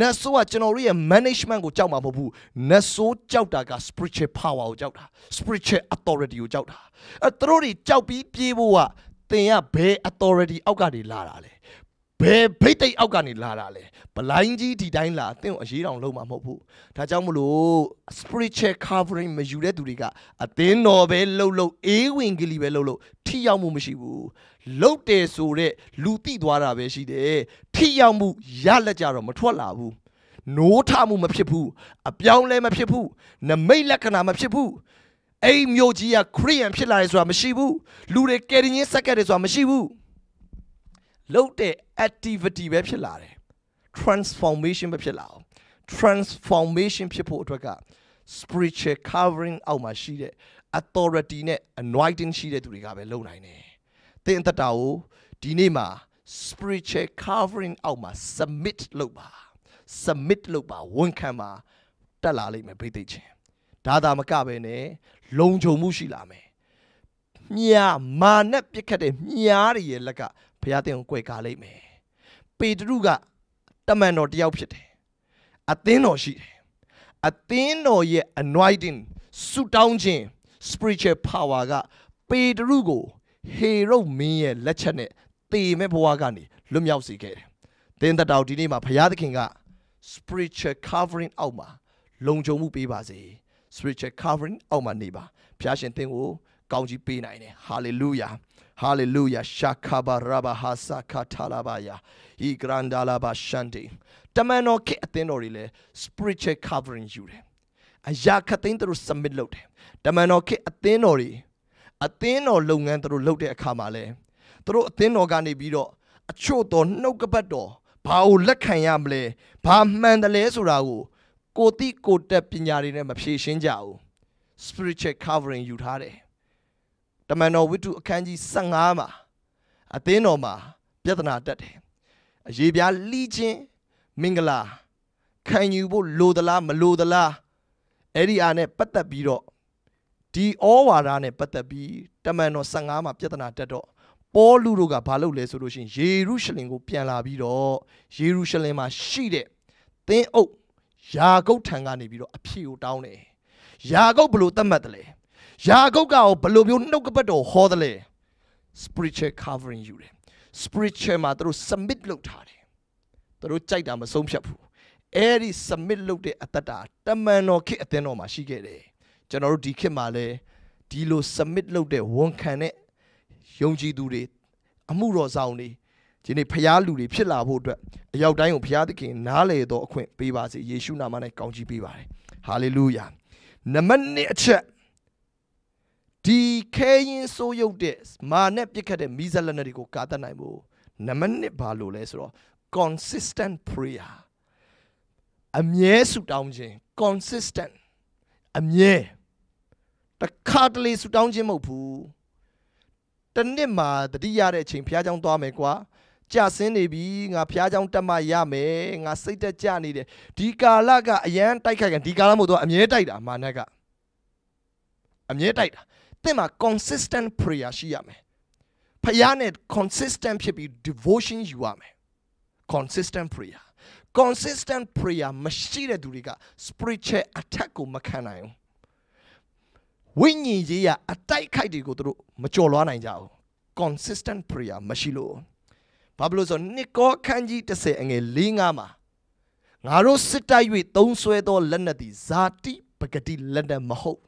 A: နတ်ဆိုးကကျွန်တော်တို့ရဲ့ management ကိုကြောက်မှာမဟုတ်ဘူးနတ်ဆိုးကြောက်တာက spiritual power ကိုကြောက်တာ spiritual authority ကိုကြောက်တာအဲသူတို့တွေကြောက်ပြီးပြေးဖို့ကသင်ကဘယ် authority အောက်ကနေလာတာလဲ ဘယ်ဘိတ်တိတ်အောက်ကနေလာတာလဲဘလိုင်းကြီးဒီတိုင်းလာသင်ကိုအရေးတောင်လုံးမှာမဟုတ်ဘူးဒါကြောင့်မလို့ spiritual covering မယူတဲ့သူတွေကအသင်းတော်ပဲလှုပ်လှုပ်အေးဝင်ကလေးပဲလှုပ်လှုပ်ထိရောက်မှုမရှိဘူးလှုပ်တယ်ဆိုတဲ့လူတိသွားတာပဲရှိတယ်ထိရောက်မှုရလက်ကြတော့မထွက်လာဘူးနိုးထမှုမဖြစ်ဘူးအပြောင်းလဲမဖြစ်ဘူးနမိတ်လက္ခဏာမဖြစ်ဘူးအိမ်မျိုးကြီးကခရိယန်ဖြစ်လာတယ်ဆိုတာမရှိဘူးလူတွေကယ်တင်ခြင်းစက္ကတ်တယ်ဆိုတာမရှိဘူး လှုပ်တဲ့ activity ပဲဖြစ်လာတယ် transformation ပဲဖြစ်လာအောင် transformation ဖြစ်ဖို့အတွက်က spiritual covering အောက်မှာရှိတဲ့ authority နဲ့ anointing ရှိတဲ့သူတွေကပဲလုပ်နိုင်တယ်သင်အသက်တာကိုဒီနေ့မှာ spiritual covering အောက်မှာ submit လုပ်ပါ submit လုပ်ပါဝန်ခံပါတက်လာလိမ့်မယ်ဘိသိက်ချင်းဒါသာမကပဲနဲ့လုံခြုံမှုရှိလာမယ်မြာမာနဲ့ပြစ်ခတ်တဲ့မြားတွေရဲ့လက်က ဘုရားတင်ကိုကြွယ်ကာလိမ့်မယ်ပေတရုကတမန်တော်တယောက်ဖြစ်တယ်အသင်းတော်ရှိတယ်အသင်းတော်ရဲ့ anointing ဆူတောင်းခြင်း spiritual power ကပေတရုကိုဟေရုမင်းရဲ့လက်ချက်နဲ့တေမဲ့ဘဝကနေလွတ်မြောက်စေခဲ့တယ်။သင်တတော်ဒီနေ့မှာဘုရားသခင်က spiritual covering အောက်မှာလုံခြုံမှုပေးပါစေ။ spiritual covering အောက်မှာနေပါ။ဘုရားရှင်သင်ကိုကောင်းကြီးပေးနိုင်တယ်။ hallelujah hallelujah shakaba raba hasaka talabaya i grandala ba shante တမန်တော်ခေအသင်းတော်တွေလည်း spiritual covering ယူတယ်။အရာခသိန်းတို့ submit လုပ်တယ်။တမန်တော်ခေအသင်းတော်တွေအသင်းတော်လုပ်ငန်းတို့လုပ်တဲ့အခါမှာလဲတို့အသင်းတော်ကနေပြီးတော့အချို့တော်နှုတ်ကပတ်တော်ဘာကိုလက်ခံရမလဲဘာမှန်တယ်လဲဆိုတာကိုကိုတိကိုတက်ပညာတွေနဲ့မဖြေရှင်းကြဘူး spiritual covering ယူထားတယ် တမန်တော်ဝိတ္ထုအခန်းကြီး15မှာအသင်းတော်မှာပြဿနာတက်တယ်အရေးပြားလှီးခြင်းမင်္ဂလာခံယူဖို့လိုသလားမလိုသလားအဲ့ဒီအားနဲ့ပတ်သက်ပြီးတော့ဒီဩဝါဒနဲ့ပတ်သက်ပြီးတမန်တော်15မှာပြဿနာတက်တော့ပေါလုတို့ကဘာလုပ်လဲဆိုလို့ရှိရင်ယေရုရှလင်ကိုပြန်လာပြီးတော့ယေရုရှလင်မှာရှိတဲ့သင်းအုပ်ယာကုပ်ထံကနေပြီးတော့အဖြေကိုတောင်းတယ်ယာကုပ်ဘလို့သတ်မှတ်တယ်လဲ ယာကုပ်ကရောဘလို့မျိုးနှုတ်ကပတ်တော်ဟောတယ်လဲ spiritual covering ယူတယ် spiritual မှာသူတို့ submit လုပ်ထားတယ်သူတို့ကြိုက်တာမဆုံးဖြတ်ဘူးအဲ့ဒီ submit လုပ်တဲ့အတ္တတာတမန်တော်ခေတ်အသင်းတော်မှာရှိခဲ့တယ်ကျွန်တော်တို့ဒီခေတ်မှာလဲဒီလို submit လုပ်တဲ့ဝန်ခံတဲ့ယုံကြည်သူတွေအမှုတော်ဆောင်တွေဒီနေ့ဖျားလူတွေဖြစ်လာဖို့အတွက်အရောက်တိုင်းကိုဖျားသခင်နားလေတော့အခွင့်ပေးပါစေယေရှုနာမနဲ့ကောင်းချီးပေးပါတယ်ဟာလေလုယာနံပါတ်1အချက် ဒီခဲရင်စိုးရုပ်တဲ့မာနဲ့ပြစ်ခတ်တဲ့မိဇလက်နက်တွေကိုကာတတ်နိုင်ဖို့နံပါတ်1ဘာလို့လဲဆိုတော့ consistent prayer အမြဲဆုတောင်းခြင်း consistent အမြဲတခါတလေဆုတောင်းခြင်းမဟုတ်ဘူးတနစ်မှာတတိရတဲ့အချိန်ဘုရားကျောင်းသွားမယ်ကွာကြဆင်းနေပြီငါဘုရားကျောင်းတက်မှရမယ်ငါစိတ်တက်ကြနေတယ်ဒီကာလကအရန်တိုက်ခိုက်ကန်ဒီကာလမဟုတ်တော့အမြဲတိုက်တာမာနကအမြဲတိုက်တာ သင်မှာ consistent prayer ရှိရမယ်ဖျားနဲ့ consistent ဖြစ်ပြီး devotion ယူရမယ် consistent prayer consistent prayer မရှိတဲ့သူတွေက spiritual attack ကိုမခံနိုင်ဘူးဝိညာဉ်ရေးရအတိုက်ခိုက်တွေကိုသူတို့မကြော်လွားနိုင်ကြဘူး consistent prayer မရှိလို့ဘာဖြစ်လို့ဆိုနှစ်ကောခန်းကြီး30အငယ်၄၅မှာငါတို့စစ်တိုက်၍သုံးဆွဲသောလက်နက်သည်ဇာတိပဂတိလက်နက်မဟုတ်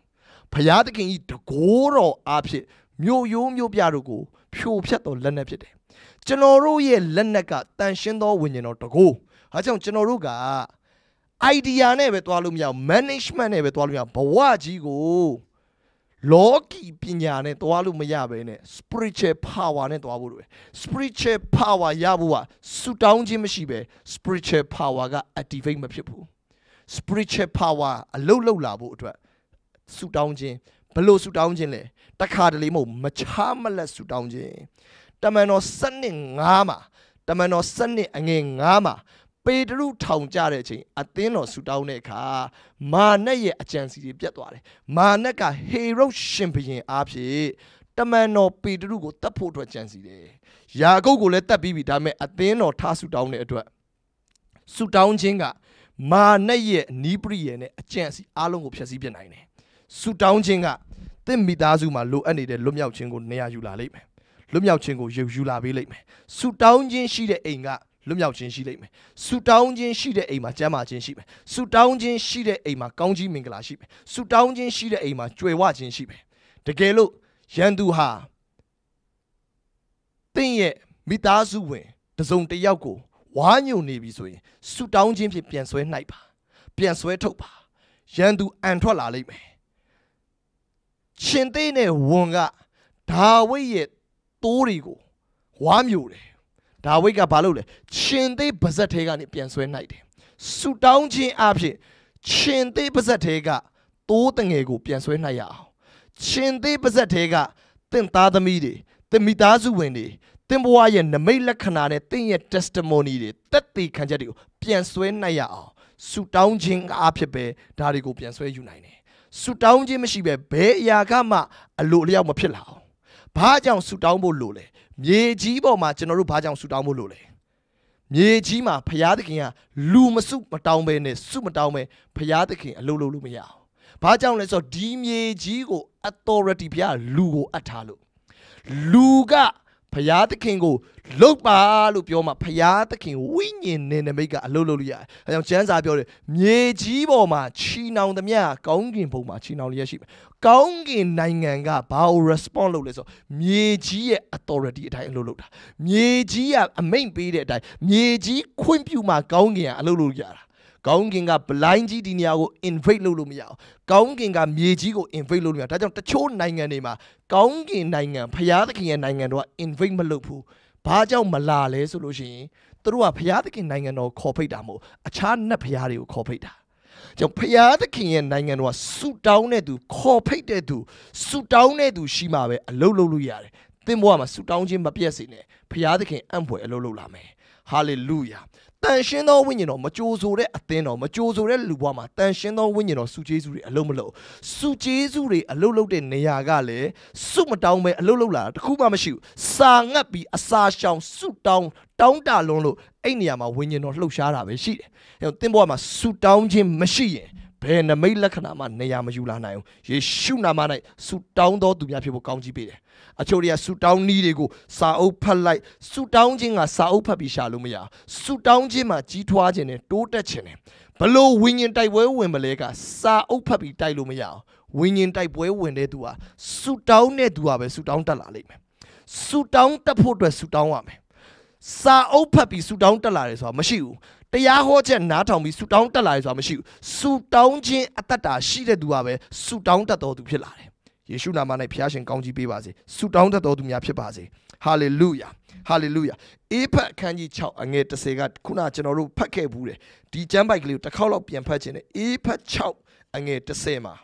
A: ဖျားသခင်ဤတကိုးတော်အားဖြင့်မြို့ရိုးမြို့ပြတို့ကိုဖြိုဖျက်သောလက်နက်ဖြစ်တယ်ကျွန်တော်တို့ရဲ့လက်နက်ကတန်ရှင်းသောဝိညာဉ်တော်တကိုးအဲကြောင့်ကျွန်တော်တို့က idea နဲ့ပဲတွားလို့မရဘူး management နဲ့ပဲတွားလို့မရဘဝကြီးကိုလောကီပညာနဲ့တွားလို့မရဘဲနဲ့ spiritual power နဲ့တွားဖို့လိုတယ် spiritual power ရဖို့ကဆူတောင်းခြင်းမရှိဘဲ spiritual power က activate မဖြစ်ဘူး spiritual power အလုတ်လုတ်လာဖို့အတွက် ဆူတောင်းခြင်းဘလို့ဆူတောင်းခြင်းလဲတခါတလေမဟုတ်မချမလက်ဆူတောင်းခြင်းတမန်တော်စနစ်9မှာတမန်တော်စနစ်အငယ်9မှာပေတရုထောင်ကြတဲ့အချိန်အသင်းတော်ဆူတောင်းတဲ့အခါမာနက်ရဲ့အကြံစီတွေပြတ်သွားတယ်မာနက်ကဟေရုရှင်ဘရင်အားဖြင့်တမန်တော်ပေတရုကိုတတ်ဖို့အတွက်ကြံစီတယ်ယာကုပ်ကိုလည်းတတ်ပြီးပြီဒါပေမဲ့အသင်းတော်ထားဆူတောင်းတဲ့အတွက်ဆူတောင်းခြင်းကမာနက်ရဲ့နီးပရိယေနဲ့အကြံစီအားလုံးကိုဖျက်ဆီးပြနိုင်တယ် ဆူတောင်းခြင်းကသင်မိသားစုမှာလိုအပ်နေတဲ့လွတ်မြောက်ခြင်းကိုနေရာယူလာလိမ့်မယ်လွတ်မြောက်ခြင်းကိုယူယူလာပေးလိမ့်မယ်ဆူတောင်းခြင်းရှိတဲ့အိမ်ကလွတ်မြောက်ခြင်းရှိလိမ့်မယ်ဆူတောင်းခြင်းရှိတဲ့အိမ်မှာကျမ်းမာခြင်းရှိမယ်ဆူတောင်းခြင်းရှိတဲ့အိမ်မှာကောင်းကြီးမင်္ဂလာရှိမယ်ဆူတောင်းခြင်းရှိတဲ့အိမ်မှာကြွယ်ဝခြင်းရှိမယ်တကယ်လို့ရန်သူဟာသင်ရဲ့မိသားစုဝင်တစုံတစ်ယောက်ကိုဝါညုံနေပြီဆိုရင်ဆူတောင်းခြင်းဖြင့်ပြန်ဆွဲနိုင်ပါပြန်ဆွဲထုတ်ပါရန်သူအန်ထွက်လာလိမ့်မယ် ရှင်သေးနဲ့ဝန်ကဒါဝိဒ်ရဲ့တိုးတွေကိုဝါမျိုးတယ်ဒါဝိဒ်ကဘာလုပ်လဲရှင်သေးပါဇက်ထဲကနေပြန်ဆွဲနိုင်တယ်ဆူတောင်းခြင်းအဖြစ်ရှင်သေးပါဇက်ထဲကတိုးတငယ်ကိုပြန်ဆွဲနိုင်ရအောင်ရှင်သေးပါဇက်ထဲကတင့်သားသမီးတွေတမိသားစုဝင်တွေသင်ဘဝရဲ့နမိတ်လက္ခဏာနဲ့သင်ရဲ့ testimony တွေတက်တည်ခံချက်တွေကိုပြန်ဆွဲနိုင်ရအောင်ဆူတောင်းခြင်းအားဖြစ်ပဲဒါတွေကိုပြန်ဆွဲယူနိုင်တယ် ဆူတောင်းခြင်းမရှိပဲဘယ်အရာကမှအလိုအလျောက်မဖြစ်လာအောင်ဘာကြောင့်ဆူတောင်းဖို့လိုလဲမြေကြီးပေါ်မှာကျွန်တော်တို့ဘာကြောင့်ဆူတောင်းဖို့လိုလဲမြေကြီးမှာဖရာသခင်ကလူမစုမတောင်းပဲနဲ့စုမတောင်းပဲဖရာသခင်အလုပ်လုပ်လို့မရအောင်ဘာကြောင့်လဲဆိုတော့ဒီမြေကြီးကို authority ဖရာလူကိုအပ်ထားလို့လူက ဖရာသခင်ကိုလုတ်ပါလို့ပြောမှဖရာသခင်ဝိညာဉ်နဲ့နမိတ်ကအလုပ်လုပ်လို့ရတယ်။အဲကြောင့်ကျမ်းစာပြောတယ်မြေကြီးပေါ်မှာချီနှောင်သမျှကောင်းကင်ဘုံမှာချီနှောင်လျက်ရှိမယ်။ကောင်းကင်နိုင်ငံကဘာကို response လုပ်လဲဆိုမြေကြီးရဲ့ authority အတိုင်းအလုပ်လုပ်တာ။မြေကြီးကအမိန့်ပေးတဲ့အတိုင်းမြေကြီးခွင့်ပြုမှကောင်းကင်ကအလုပ်လုပ်ရတာ။ ကောင်းကင်က blind ကြီးဒီနေရာကို invade လုပ်လို့မရအောင်ကောင်းကင်ကမြေကြီးကို invade လုပ်လို့မရဒါကြောင့်တချို့နိုင်ငံတွေမှာကောင်းကင်နိုင်ငံဖျားသခင်ရဲ့နိုင်ငံတော့ invade မလုပ်ဘူးဘာကြောင့်မလာလဲဆိုလို့ရှိရင်သူတို့ကဖျားသခင်နိုင်ငံတော်ခေါ်ဖိတ်တာမဟုတ်အခြားနတ်ဖျားတွေကိုခေါ်ဖိတ်တာကြောင့်ဖျားသခင်ရဲ့နိုင်ငံတော်ကဆူတောင်းတဲ့သူခေါ်ဖိတ်တဲ့သူဆူတောင်းတဲ့သူရှိမှပဲအလုပ်လုပ်လို့ရတယ်သင်ဘဝမှာဆူတောင်းခြင်းမပြတ်စေနဲ့ဖျားသခင်အံ့ဖွယ်အလုပ်လုပ်လာမယ်ဟာလေလုယာ တန်ရှင်းသောဝိညာဉ်တော်မကြိုးဆိုတဲ့အသင်းတော်မကြိုးဆိုတဲ့လူဘွားမှာတန်ရှင်းသောဝိညာဉ်တော်စုကျေးဇူးတွေအလုံးမလုံးစုကျေးဇူးတွေအလုံးလုံးတဲ့နေရာကလည်းစုမတောင်းပဲအလုံးလုံးလာတခုမှမရှိဘူးစာငတ်ပြီးအစာရှောင်စုတောင်းတောင်းတလွန်းလို့အဲ့နေရာမှာဝိညာဉ်တော်လှုပ်ရှားတာပဲရှိတယ်အဲသင်ဘွားမှာစုတောင်းခြင်းမရှိရင် ဘယ်နမိတ်လက္ခဏာမှနေရာမယူလာနိုင်ဘူးယေရှုနာမ၌ဆူတောင်းတော်သူများဖြစ်ဖို့ကောင်းကြီးပေးတယ်အချို့တွေကဆူတောင်းနည်းတွေကိုစာအုပ်ဖတ်လိုက်ဆူတောင်းခြင်းကစာအုပ်ဖတ်ပြီးရှာလို့မရဆူတောင်းခြင်းမှာကြီးထွားခြင်းနဲ့တိုးတက်ခြင်းနဲ့ဘလို့ဝိညာဉ်တိုက်ပွဲဝင်မလဲကစာအုပ်ဖတ်ပြီးတိုက်လို့မရအောင်ဝိညာဉ်တိုက်ပွဲဝင်တဲ့သူဟာဆူတောင်းတဲ့သူဟာပဲဆူတောင်းတက်လာလိမ့်မယ်ဆူတောင်းတက်ဖို့အတွက်ဆူတောင်းရမယ်စာအုပ်ဖတ်ပြီးဆူတောင်းတက်လာတယ်ဆိုတာမရှိဘူး တရားဟောချက်နားထောင်ပြီးဆူတောင်းတက်လာတယ်ဆိုတာမရှိဘူးဆူတောင်းခြင်းအတ္တတာရှိတဲ့သူကပဲဆူတောင်းတတ်တော်သူဖြစ်လာတယ်ယေရှုနာမ၌ဖျားရှင်ကောင်းကြီးပေးပါစေဆုတောင်းတတ်တော်သူများဖြစ်ပါစေဟာလေလုယာဟာလေလုယာအေဖတ်အခန်းကြီး6အငယ်30ကခုနကျွန်တော်တို့ဖတ်ခဲ့ဘူးတယ်ဒီကျမ်းပိုက်ကလေးကိုတစ်ခေါက်လောက်ပြန်ဖတ်ခြင်းနဲ့အေဖတ်6အငယ်30မှာ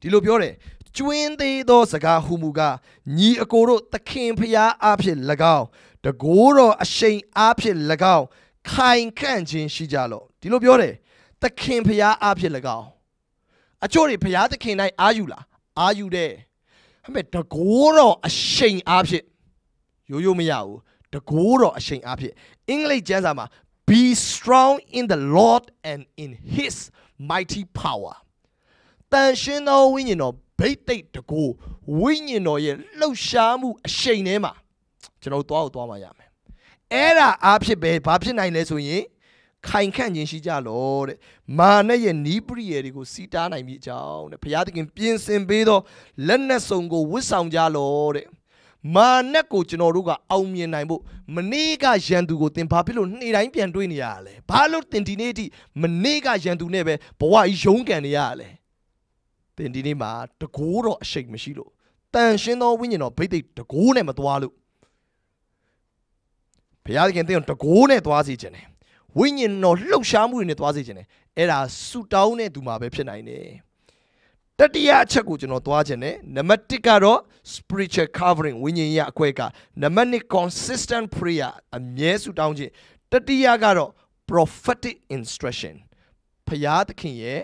A: ဒီလိုပြောတယ်ကျွင်းသေးသောစကားဟူမူကားညီအကိုတို့သခင်ဖျားအားဖြင့်၎င်းတကိုးတော်အရှိန်အားဖြင့်၎င်း ခိုင်ခန့်ခြင်းရှိကြလော့ဒီလိုပြောတယ်သခင်ဖျားအားဖြင့်၎င်းအချို့တွေဖျားသခင်၌အာယူလားအာယူတယ်ဟဲ့မဲ့တကိုးတော်အရှိန်အားဖြင့်ရိုးရိုးမရဘူးတကိုးတော်အရှိန်အားဖြင့်အင်္ဂလိပ်ကျမ်းစာမှာ be strong in the lord and in his mighty power တန်ရှင်သောဝိညာဉ်တော်ဗိတ်သိက်တကိုးဝိညာဉ်တော်ရဲ့လှုပ်ရှားမှုအရှိန်ထဲမှာကျွန်တော်တို့သွားအောင်သွားမှရမယ် အဲ့ဒါအားဖြင့်ပဲဘာဖြစ်နိုင်လဲဆိုရင်ခိုင်ခန့်ခြင်းရှိကြလောတဲ့မာနရဲ့နီးပရိယေတွေကိုစီတားနိုင်ပြီအကြောင်းတဲ့ဘုရားသခင်ပြင်ဆင်ပေးသောလက်နက်စုံကိုဝတ်ဆောင်ကြလောတဲ့မာနကိုကျွန်တော်တို့ကအောင်မြင်နိုင်ဖို့မနေ့ကရန်သူကိုသင်ဘာဖြစ်လို့နေ့တိုင်းပြန်တွေးနေရလဲဘာလို့သင်ဒီနေ့အထိမနေ့ကရန်သူနဲ့ပဲဘဝကြီးရုန်းကန်နေရလဲသင်ဒီနေ့မှာတကိုးတော့အရှိတ်မရှိလို့တန်ရှင်းသောဝိညာဉ်တော်ဗိတ်သိက်တကိုးနဲ့မသွားလို့ ဘုရားသခင်သင်ကိုတကိုးနဲ့သွားစေခြင်းတယ်ဝိညာဉ်တော်လှုပ်ရှားမှုတွေနဲ့သွားစေခြင်းတယ်အဲ့ဒါဆူတောင်းတဲ့သူမှာပဲဖြစ်နိုင်တယ်တတိယအချက်ကိုကျွန်တော်သွားခြင်းတယ်နံပါတ်1ကတော့ spiritual covering ဝိညာဉ်ရအခွဲကနံပါတ်2 consistent prayer အမြဲဆူတောင်းခြင်းတတိယကတော့ prophetic instruction ဖျားသခင်ရဲ့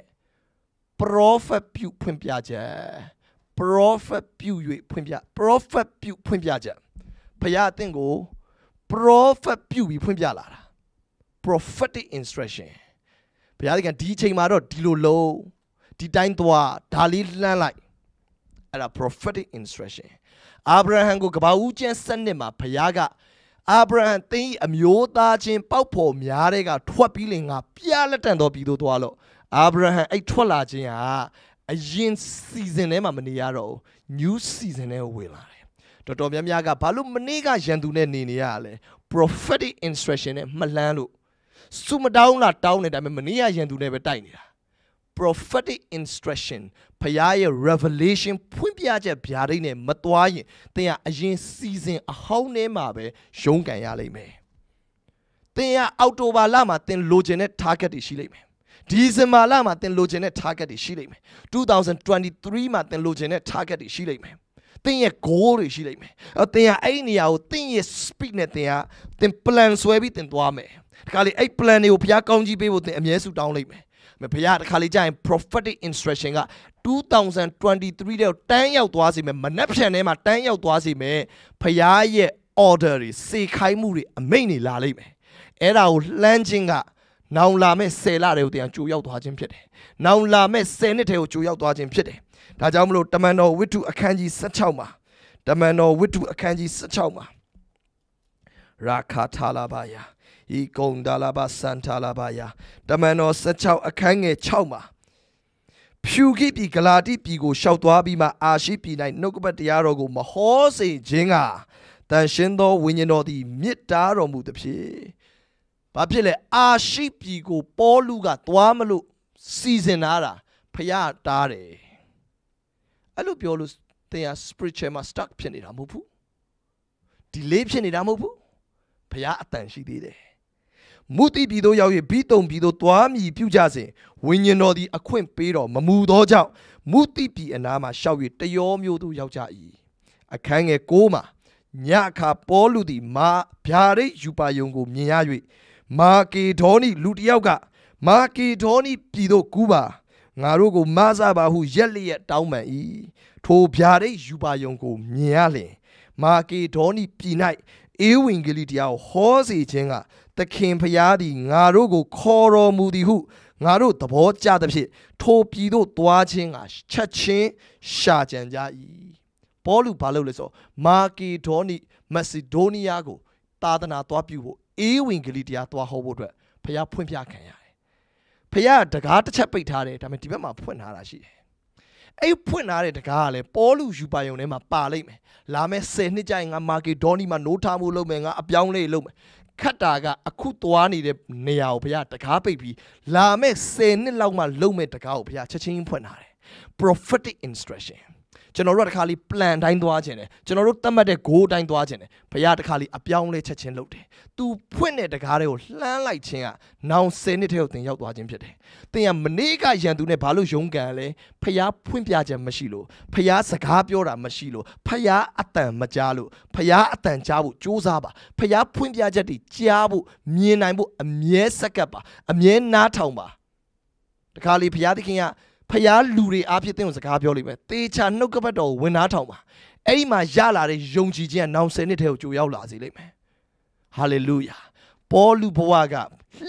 A: prophet ပြုဖွင့်ပြချက် prophet ပြု၍ဖွင့်ပြ prophet ပြုဖွင့်ပြချက်ဖျားအသင်ကို prophet ပြုပြီးဖွင့်ပြလာတာ prophetic instruction ဘုရားသခင်ဒီအချိန်မှာတော့ဒီလိုလုံးဒီတိုင်းသွားဒါလေးလှမ်းလိုက်အဲ့ဒါ prophetic instruction အာဗြဟံကိုကဘာဦးကျန်းစနစ်မှာဘုရားကအာဗြဟံသင်အမျိုးသားချင်းပေါက်ဖော်များတဲ့ကထွက်ပြီးလင်ငါပြလက်တန်တော်ပြီးတော့သွားလို့အာဗြဟံအဲ့ထွက်လာခြင်းဟာအရင် season ထဲမှာမနေရတော့ဘူး new season ထဲကိုဝင်လာတယ် တော်တော်များများကဘာလို့မနေ့ကရန်သူနဲ့နေနေရလဲ prophetic instruction နဲ့မလှမ်းလို့စုမတောင်းလားတောင်းနေတယ်ဒါပေမဲ့မနေ့ကရန်သူနဲ့ပဲတိုက်နေတာ prophetic instruction ဖခင်ရဲ့ revelation ဖွင့်ပြချက်ဗျာဒိတ်နဲ့မသွားရင်သင်ကအရင် season အဟောင်းထဲမှာပဲရုန်းကန်ရလိမ့်မယ်သင်ကအောက်တိုဘာလမှာသင်လိုချင်တဲ့ target တွေရှိလိမ့်မယ်ဒီဇင်ဘာလမှာသင်လိုချင်တဲ့ target တွေရှိလိမ့်မယ်2023မှာသင်လိုချင်တဲ့ target တွေရှိလိမ့်မယ် သင်ရဲ့ goal တွေရှိလိမ့်မယ်အဲသင်ကအဲ့ဒီနေရာကိုသင်ရဲ့ speed နဲ့သင်ကသင် plan ဆွဲပြီးသင်သွားမယ်ဒီကလေးအဲ့ plan တွေကိုဘုရားကောင်းကြီးပေးဖို့သင်အမြဲစုတောင်းလိမ့်မယ်မဘုရားတစ်ခါလေးကြာရင် prophetic instruction က2023တဲ့တန်းရောက်သွားစေမယ်မနှက်ဖြန်ထဲမှာတန်းရောက်သွားစေမယ်ဘုရားရဲ့ order တွေစေခိုင်းမှုတွေအမိန့်တွေလာလိမ့်မယ်အဲ့ဒါကိုလှမ်းခြင်းကနောင်လာမဲ့10လတွေကိုတရားကြိုရောက်သွားခြင်းဖြစ်တယ်။နောင်လာမဲ့10နှစ်ထဲကိုကြိုရောက်သွားခြင်းဖြစ်တယ်။ ဒါကြောင့်မလို့တမန်တော်ဝိတ္ထုအခန်းကြီး16မှာတမန်တော်ဝိတ္ထုအခန်းကြီး16မှာရာခါထာလာပါယာဤကုံဒါလာပါစန်ထာလာပါယာတမန်တော်16အခန်းငယ်6မှာဖြူခိပြည်ဂလာတိပြည်ကိုရှောက်သွားပြီးမှအာရှိပြည်၌နှုတ်ကပတ်တရားတော်ကိုမဟောစေခြင်းကတန်ရှင်းသောဝိညာဉ်တော်သည်မြစ်တားတော်မူသည်ဖြစ်။ဘာဖြစ်လဲအာရှိပြည်ကိုပေါလုကသွားမလို့စီစဉ်လာတာဖျားတားတယ်။ အဲ့လိုပြောလို့တင်ဟာ spiritual မှာ stuck ဖြစ်နေတာမဟုတ်ဘူး။ delay ဖြစ်နေတာမဟုတ်ဘူး။ဖျားအတန်ရှိသေးတယ်။မုတိပြည်သို့ရောက်၍ဘိတုံပြည်သို့သွားမည်ပြုကြစဉ်ဝိညာဉ်တော်သည်အခွင့်ပေးတော်မမူသောကြောင့်မုတိပြည်အနားမှာရှောက်၍တယောမျိုးသို့ရောက်ကြ၏။အခန်းငယ်6မှာညအခါပေါလုသည်မာဗျာဒိတ်ယူပါယုံကိုမြင်ရ၍မာကေဒေါနိလူတစ်ယောက်ကမာကေဒေါနိပြည်သို့ကူးပါ ငါတို့ကိုမဆပါဟုရက်လျက်တောင်းပန်၏ထိုဗျာဒိတ်ယူပါယုံကိုမြင်ရလျင် မာကေဒေါနိပြည်၌အေဝံဂေလိတရားကိုဟောစေခြင်းကသခင်ဖျားသည်ငါတို့ကိုခေါ်တော်မူသည်ဟုငါတို့သဘောကျသဖြင့်ထိုပြည်သို့သွားခြင်းကချက်ချင်းရှာကြံကြ၏ပေါလုဘာလုပ်လဲဆိုမာကေဒေါနိမက်ဆီဒိုးနီးယားကိုသာသနာသွားပြုဖို့အေးဝင်ကလေးတရားသွားဟောဖို့အတွက်ဖခင်ဖွင့်ပြခံရတယ် ဖခင်တကားတစ်ချက်ပိတ်ထားတယ်ဒါပေမဲ့ဒီဘက်မှာဖွင့်ထားတာရှိတယ်အဲ့ဖွင့်ထားတဲ့တကားကလည်းပေါလုယူပါယုံထဲမှာပါလိမ့်မယ်လာမဲ့10နှစ်ကြာရင်ငါမာကေဒေါနီမှာနိုးထားမှုလုပ်မယ်ငါအပြောင်းလေးလုပ်မယ်ခတ်တာကအခုသွားနေတဲ့နေရာကိုဘုရားတကားပိတ်ပြီးလာမဲ့10နှစ်လောက်မှလုံမဲ့တကားကိုဘုရားချက်ချင်းဖွင့်ထားတယ် prophetic instruction ကျွန်တော်တို့ကတခါလီ plan တိုင်းသွားခြင်းတယ်ကျွန်တော်တို့သတ်မှတ်တဲ့ goal တိုင်းသွားခြင်းတယ်ဘုရားတခါလီအပြောင်းလဲချက်ချင်းလုပ်တယ်သူဖွင့်တဲ့တကားတွေကိုလှမ်းလိုက်ခြင်းကနောင်10နှစ်ထဲကိုသင်ရောက်သွားခြင်းဖြစ်တယ်သင်ကမနေ့ကရန်သူနဲ့ဘာလို့ရုန်းကန်လဲဘုရားဖွင့်ပြခြင်းမရှိလို့ဘုရားစကားပြောတာမရှိလို့ဘုရားအတန်မကြားလို့ဘုရားအတန်ကြားဖို့ကြိုးစားပါဘုရားဖွင့်ပြချက်တွေကြားဖို့မြင်နိုင်ဖို့အမြဲစက္ကပ်ပါအမြဲနားထောင်ပါတခါလေဘုရားသခင်က ဖျားလူတွေအားဖြင့်သင်ကိုစကားပြောလိမ့်မယ်တေချာနှုတ်ကပတ်တော်ကိုဝင်နာထောင်ပါအဲ့ဒီမှာရလာတဲ့ယုံကြည်ခြင်းကနောင်ဆယ်နှစ်ထဲကိုကြိုရောက်လာစေလိမ့်မယ်ဟာလေလုယာပေါလုဘဝက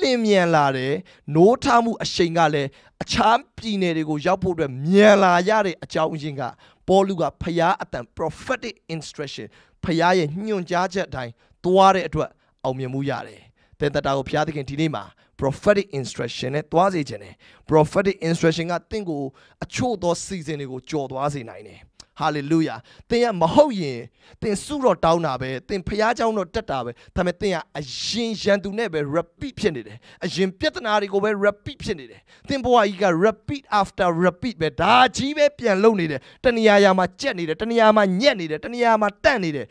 A: လင်းမြန်လာတယ်နိုးထမှုအရှိန်ကလည်းအခြားပြည်နယ်တွေကိုရောက်ဖို့အတွက်မြန်လာရတဲ့အကြောင်းအရင်းကပေါလုကဖျားအတန် prophetic instruction ဖျားရဲ့ညွှန်ကြားချက်အတိုင်းသွားတဲ့အတွက်အောင်မြင်မှုရတယ်။တဲ့တတာကိုဖျားသခင်ဒီနေ့မှာ prophetic instruction နဲ့သွားစေခြင်းတယ် prophetic instruction ကတင့်ကိုအချို့သော season တွေကိုကြော်သွားစေနိုင်တယ်ဟာလေလုယာသင်ကမဟုတ်ရင်သင်စုတော့တောင်းတာပဲသင်ဖျားเจ้าတော့တက်တာပဲဒါပေမဲ့သင်ကအရင်ရန်သူနဲ့ပဲ repeat ဖြစ်နေတယ်အရင်ပြဿနာတွေကိုပဲ repeat ဖြစ်နေတယ်သင်ဘဝကြီးက repeat after repeat ပဲဒါကြီးပဲပြန်လုပ်နေတယ်တဏှာရာမှာကြက်နေတယ်တဏှာမှာညက်နေတယ်တဏှာမှာတန့်နေတယ်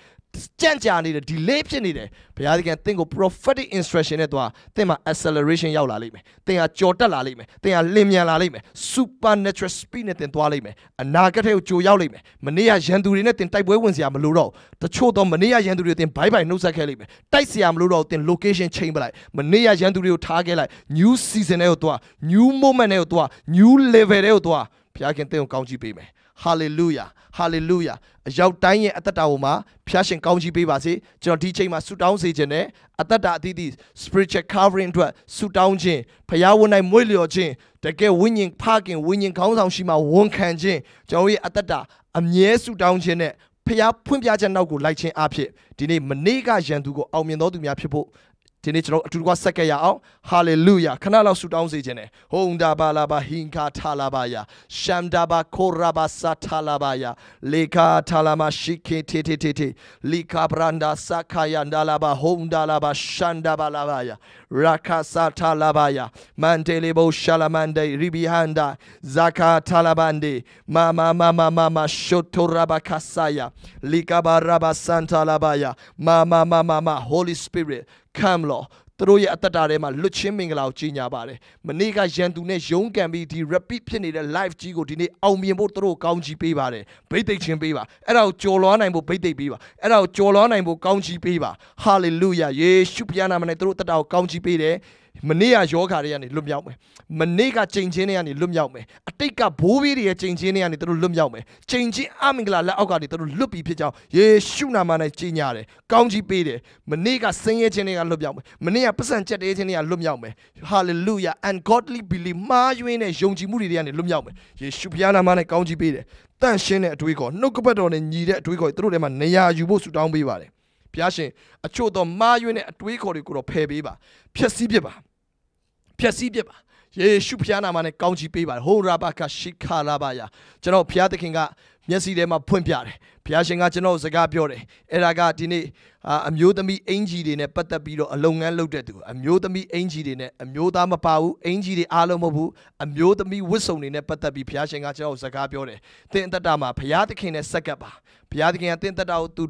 A: ကြန့်ကြာနေတယ် delay ဖြစ်နေတယ်ဘုရားသခင်သင်ကို prophetic instruction နဲ့သွားသင်မှာ acceleration ရောက်လာလိမ့်မယ်သင်ဟာကြော်တက်လာလိမ့်မယ်သင်ဟာလင်မြန်လာလိမ့်မယ် supernatural speed နဲ့သင်သွားလိမ့်မယ်အနာဂတ်ထဲကိုကြိုရောက်လိမ့်မယ်မနေ့ကရန်သူတွေနဲ့သင်တိုက်ပွဲဝင်စရာမလိုတော့တချို့တော့မနေ့ကရန်သူတွေသင်ဘိုင်ဘိုင်နှုတ်ဆက်ခဲ့လိမ့်မယ်တိုက်စရာမလိုတော့သင် location change ပလိုက်မနေ့ကရန်သူတွေကိုထားခဲ့လိုက် new season တွေကိုသွား new moment တွေကိုသွား new level တွေကိုသွားဘုရားခင်သင်ကိုကောင်းချီးပေးမယ် hallelujah hallelujah အရောက်တိုင်းရဲ့အသက်တာပေါ်မှာဖျားရှင်ကောင်းချီးပေးပါစေကျွန်တော်ဒီချိန်မှာဆုတောင်းစေခြင်းနဲ့အသက်တာအသီးသီး spiritual covering အတွက်ဆုတောင်းခြင်းဖျားဝန်၌မွေ့လျော်ခြင်းတကယ်ဝိညာဉ်ဖခင်ဝိညာဉ်ခေါင်းဆောင်ရှိမှဝန်ခံခြင်းကျွန်တော်ရဲ့အသက်တာအမြဲဆုတောင်းခြင်းနဲ့ဖျားဖွင့်ပြချက်နောက်ကိုလိုက်ခြင်းအဖြစ်ဒီနေ့မနေ့ကရန်သူကိုအောင်မြင်တော်သူများဖြစ်ဖို့ ဒီနေ့ကျွန်တော်အတူတကွဆက်ခဲ့ရအောင်ဟာလေလုယာခဏလောက်ဆုတောင်းစေခြင်းနဲ့ဟောန်ဒါဘာလာဘာဟင်ကာထာလာဘာယာရှမ်ဒါဘာခိုရာဘာစာထာလာဘာယာလေကာထာလာမရှိခေတေတေတေတေလီကာဘရန်ဒါစခါယန်ဒါလာဘာဟောန်ဒါလာဘာရှန်ဒါဘာလာဘာယာရာခာစာထာလာဘာယာမန်တေလေဘောရှာလာမန်ဒေရီဘီဟန်ဒါဇာကာထာလာဘန်ဒေမာမာမာမာမာမာရှုတိုရာဘာခါဆာယာလီကာဘာရာဘာစန်ထာလာဘာယာမာမာမာမာမာ Holy Spirit come Lord သူတို့ရဲ့အသက်တာထဲမှာလွတ်ချင်းမင်္ဂလာကိုကြီးညာပါတယ်မနေ့ကရန်သူနဲ့ရုန်းကန်ပြီးဒီ repeat ဖြစ်နေတဲ့ live ကြီးကိုဒီနေ့အောင်မြင်ဖို့သူတို့ကောင်းချီးပေးပါတယ်ဗိတ်သိက်ချင်းပေးပါအဲ့ဒါကိုကြော်လွှားနိုင်ဖို့ဗိတ်သိက်ပေးပါအဲ့ဒါကိုကြော်လွှားနိုင်ဖို့ကောင်းချီးပေးပါ hallelujah ယေရှုဖျားနာမနဲ့သူတို့တက်တာကိုကောင်းချီးပေးတယ် မနေ့ကယောဂါတွေကနေလွတ်မြောက်မယ်မနေ့ကချိန်ချင်းတွေကနေလွတ်မြောက်မယ်အတိတ်ကဘိုးဘေးတွေရဲ့ချိန်ချင်းတွေကနေသူတို့လွတ်မြောက်မယ်ချိန်ချင်းအမင်္ဂလာလက်အောက်ကနေသူတို့လွတ်ပြီးဖြစ်ကြောင်းယေရှုနာမနဲ့ကြီးညာတယ်ကောင်းကြီးပေးတယ်မနေ့ကဆင်းရဲခြင်းတွေကလွတ်မြောက်မယ်မနေ့ကပတ်စံချက်တဲခြင်းတွေကလွတ်မြောက်မယ် hallelujah and godly belief မာယွင်းတဲ့ယုံကြည်မှုတွေကနေလွတ်မြောက်မယ်ယေရှုဘုရားနာမနဲ့ကောင်းကြီးပေးတယ်တန့်ရှင်းတဲ့အတွေးခေါ်နှုတ်ကပတ်တော်နဲ့ညီတဲ့အတွေးခေါ်သူတို့ထဲမှာနေရာယူဖို့ဆုတောင်းပေးပါတယ် ဘုရားရှင်အချို့သောမာယွင်းတဲ့အတွေးခေါ်တွေကိုတော့ဖယ်ပေးပါဖျက်ဆီးပြပါဖျက်ဆီးပြပါယေရှုဖျားနာမနဲ့ကောင်းချီးပေးပါတယ်ဟိုရာဘကရှိခါလာပါယာကျွန်တော်ဖျားသခင်ကမျက်စိထဲမှာဖွင့်ပြတယ်ဘုရားရှင်ကကျွန်တော်စကားပြောတယ်အဲ့ဒါကဒီနေ့အမျိုးသမီးအင်ဂျီတွေနဲ့ပတ်သက်ပြီးတော့အလုံငန်းလုပ်တဲ့သူအမျိုးသမီးအင်ဂျီတွေနဲ့အမျိုးသားမပါဘူးအင်ဂျီတွေအားလုံးမဟုတ်ဘူးအမျိုးသမီးဝတ်စုံတွေနဲ့ပတ်သက်ပြီးဘုရားရှင်ကကျွန်တော်စကားပြောတယ်သင်အသက်တာမှာဘုရားသခင်နဲ့ဆက်ကပ်ပါဘုရားသခင်ကသင်အသက်တာကိုသူ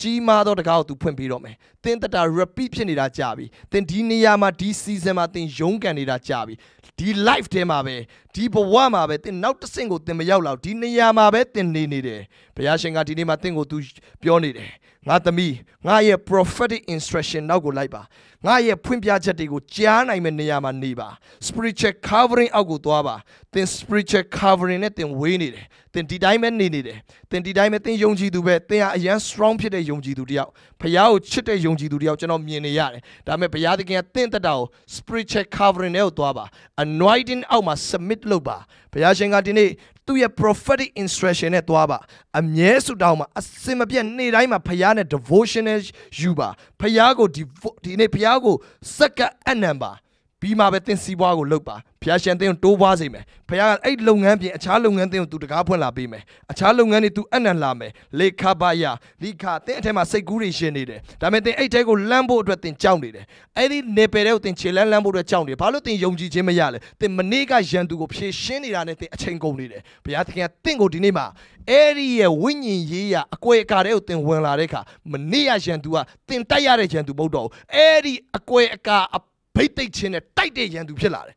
A: ကြီးမားသောတကားကိုသူဖွင့်ပေးတော့မယ်။သင်တတာ repeat ဖြစ်နေတာကြာပြီ။သင်ဒီနေရာမှာဒီ season မှာသင်ရုန်းကန်နေတာကြာပြီ။ဒီ life ထဲမှာပဲဒီဘဝမှာပဲသင်နောက်တစ်ဆင့်ကိုသင်မရောက်လောက်ဒီနေရာမှာပဲသင်နေနေတယ်။ဘုရားရှင်ကဒီနေ့မှာသင်ကိုသူပြောနေတယ်။ငါသမီးငါရဲ့ prophetic instruction နောက်ကိုလိုက်ပါ။ငါရဲ့ဖွင့်ပြချက်တွေကိုကြားနိုင်မယ့်နေရာမှာနေပါ spiritual covering အောက်ကိုသွားပါသင် spiritual covering နဲ့သင်ဝေးနေတယ်သင်ဒီတိုင်းပဲနေနေတယ်သင်ဒီတိုင်းပဲသင်ယုံကြည်သူပဲသင်ဟာအရန် strong ဖြစ်တဲ့ယုံကြည်သူတယောက်ဖခင်ကိုချစ်တဲ့ယုံကြည်သူတယောက်ကျွန်တော်မြင်နေရတယ်ဒါပေမဲ့ဘုရားသခင်ကသင်တက်တာကို spiritual covering နဲ့ကိုသွားပါ anointing အောက်မှာ submit လုပ်ပါဘုရားရှင်ကဒီနေ့သူ့ရဲ့ prophetic instruction နဲ့သွားပါအမြဲဆုတောင်းပါအစင်မပြတ်နေ့တိုင်းမှာဖခင်နဲ့ devotional ယူပါဖခင်ကိုဒီဒီနေ့ဖခင်ကိုစက္ကအနံပါ ပြီးမှပဲသင်စီးပွားကိုလုပ်ပါဖျားရှင်သင်ကိုတိုးပွားစေမယ်ဖျားကအဲ့လုပ်ငန်းပြင်အခြားလုပ်ငန်းသင်ကိုသူတကားဖွင့်လာပေးမယ်အခြားလုပ်ငန်းတွေ तू အနံလာမယ်လေခပါယလိခသင်အထက်မှာစိတ်ကူးတွေရှင်နေတယ်ဒါပေမဲ့သင်အဲ့ထဲကိုလမ်းဖို့အတွက်သင်ကြောက်နေတယ်အဲ့ဒီနေပယ်တဲ့ကိုသင်ခြေလန်းလန်းဖို့အတွက်ကြောက်နေတယ်ဘာလို့သင်ယုံကြည်ခြင်းမရလဲသင်မနေ့ကရန်သူကိုဖြေရှင်းနေတာနဲ့သင်အချိန်ကုန်နေတယ်ဘုရားသခင်ကသင်ကိုဒီနေ့မှာအဲ့ဒီရဲ့ဝိညာဉ်ရေးရအကွယ်အကာတွေကိုသင်ဝင်လာတဲ့အခါမနေ့ကရန်သူကသင်တိုက်ရတဲ့ရန်သူမဟုတ်တော့ဘူးအဲ့ဒီအကွယ်အကာအ ဘိတ်သိက်ခြင်းနဲ့တိုက်တဲ့ရန်သူဖြစ်လာတယ်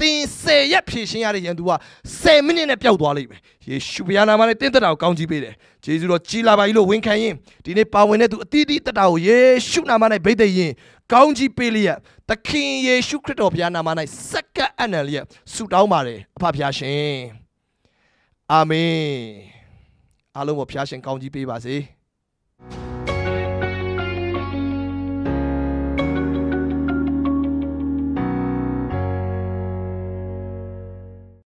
A: တင်10ရက်ဖြည့်ရှင်းရတဲ့ရန်သူက10မိနစ်နဲ့ပျောက်သွားလိမ့်မယ်ယေရှုဘုရားနာမနဲ့တင်းသက်တာကိုကောင်းကြီးပေးတယ်ဂျေဇုတော်ကြီးလာပါပြီလို့ဝန်ခံရင်ဒီနေ့ပါဝင်တဲ့သူအတီးတီးတက်တာကိုယေရှုနာမနဲ့ဗိတ်သိက်ရင်ကောင်းကြီးပေးလျက်သခင်ယေရှုခရစ်တော်ဘုရားနာမ၌စက္ကပ်အနံလျက်ဆုတောင်းပါတယ်အဖဖျားရှင်အာမင်အားလုံးကိုဖျားရှင်ကောင်းကြီးပေးပါစေ။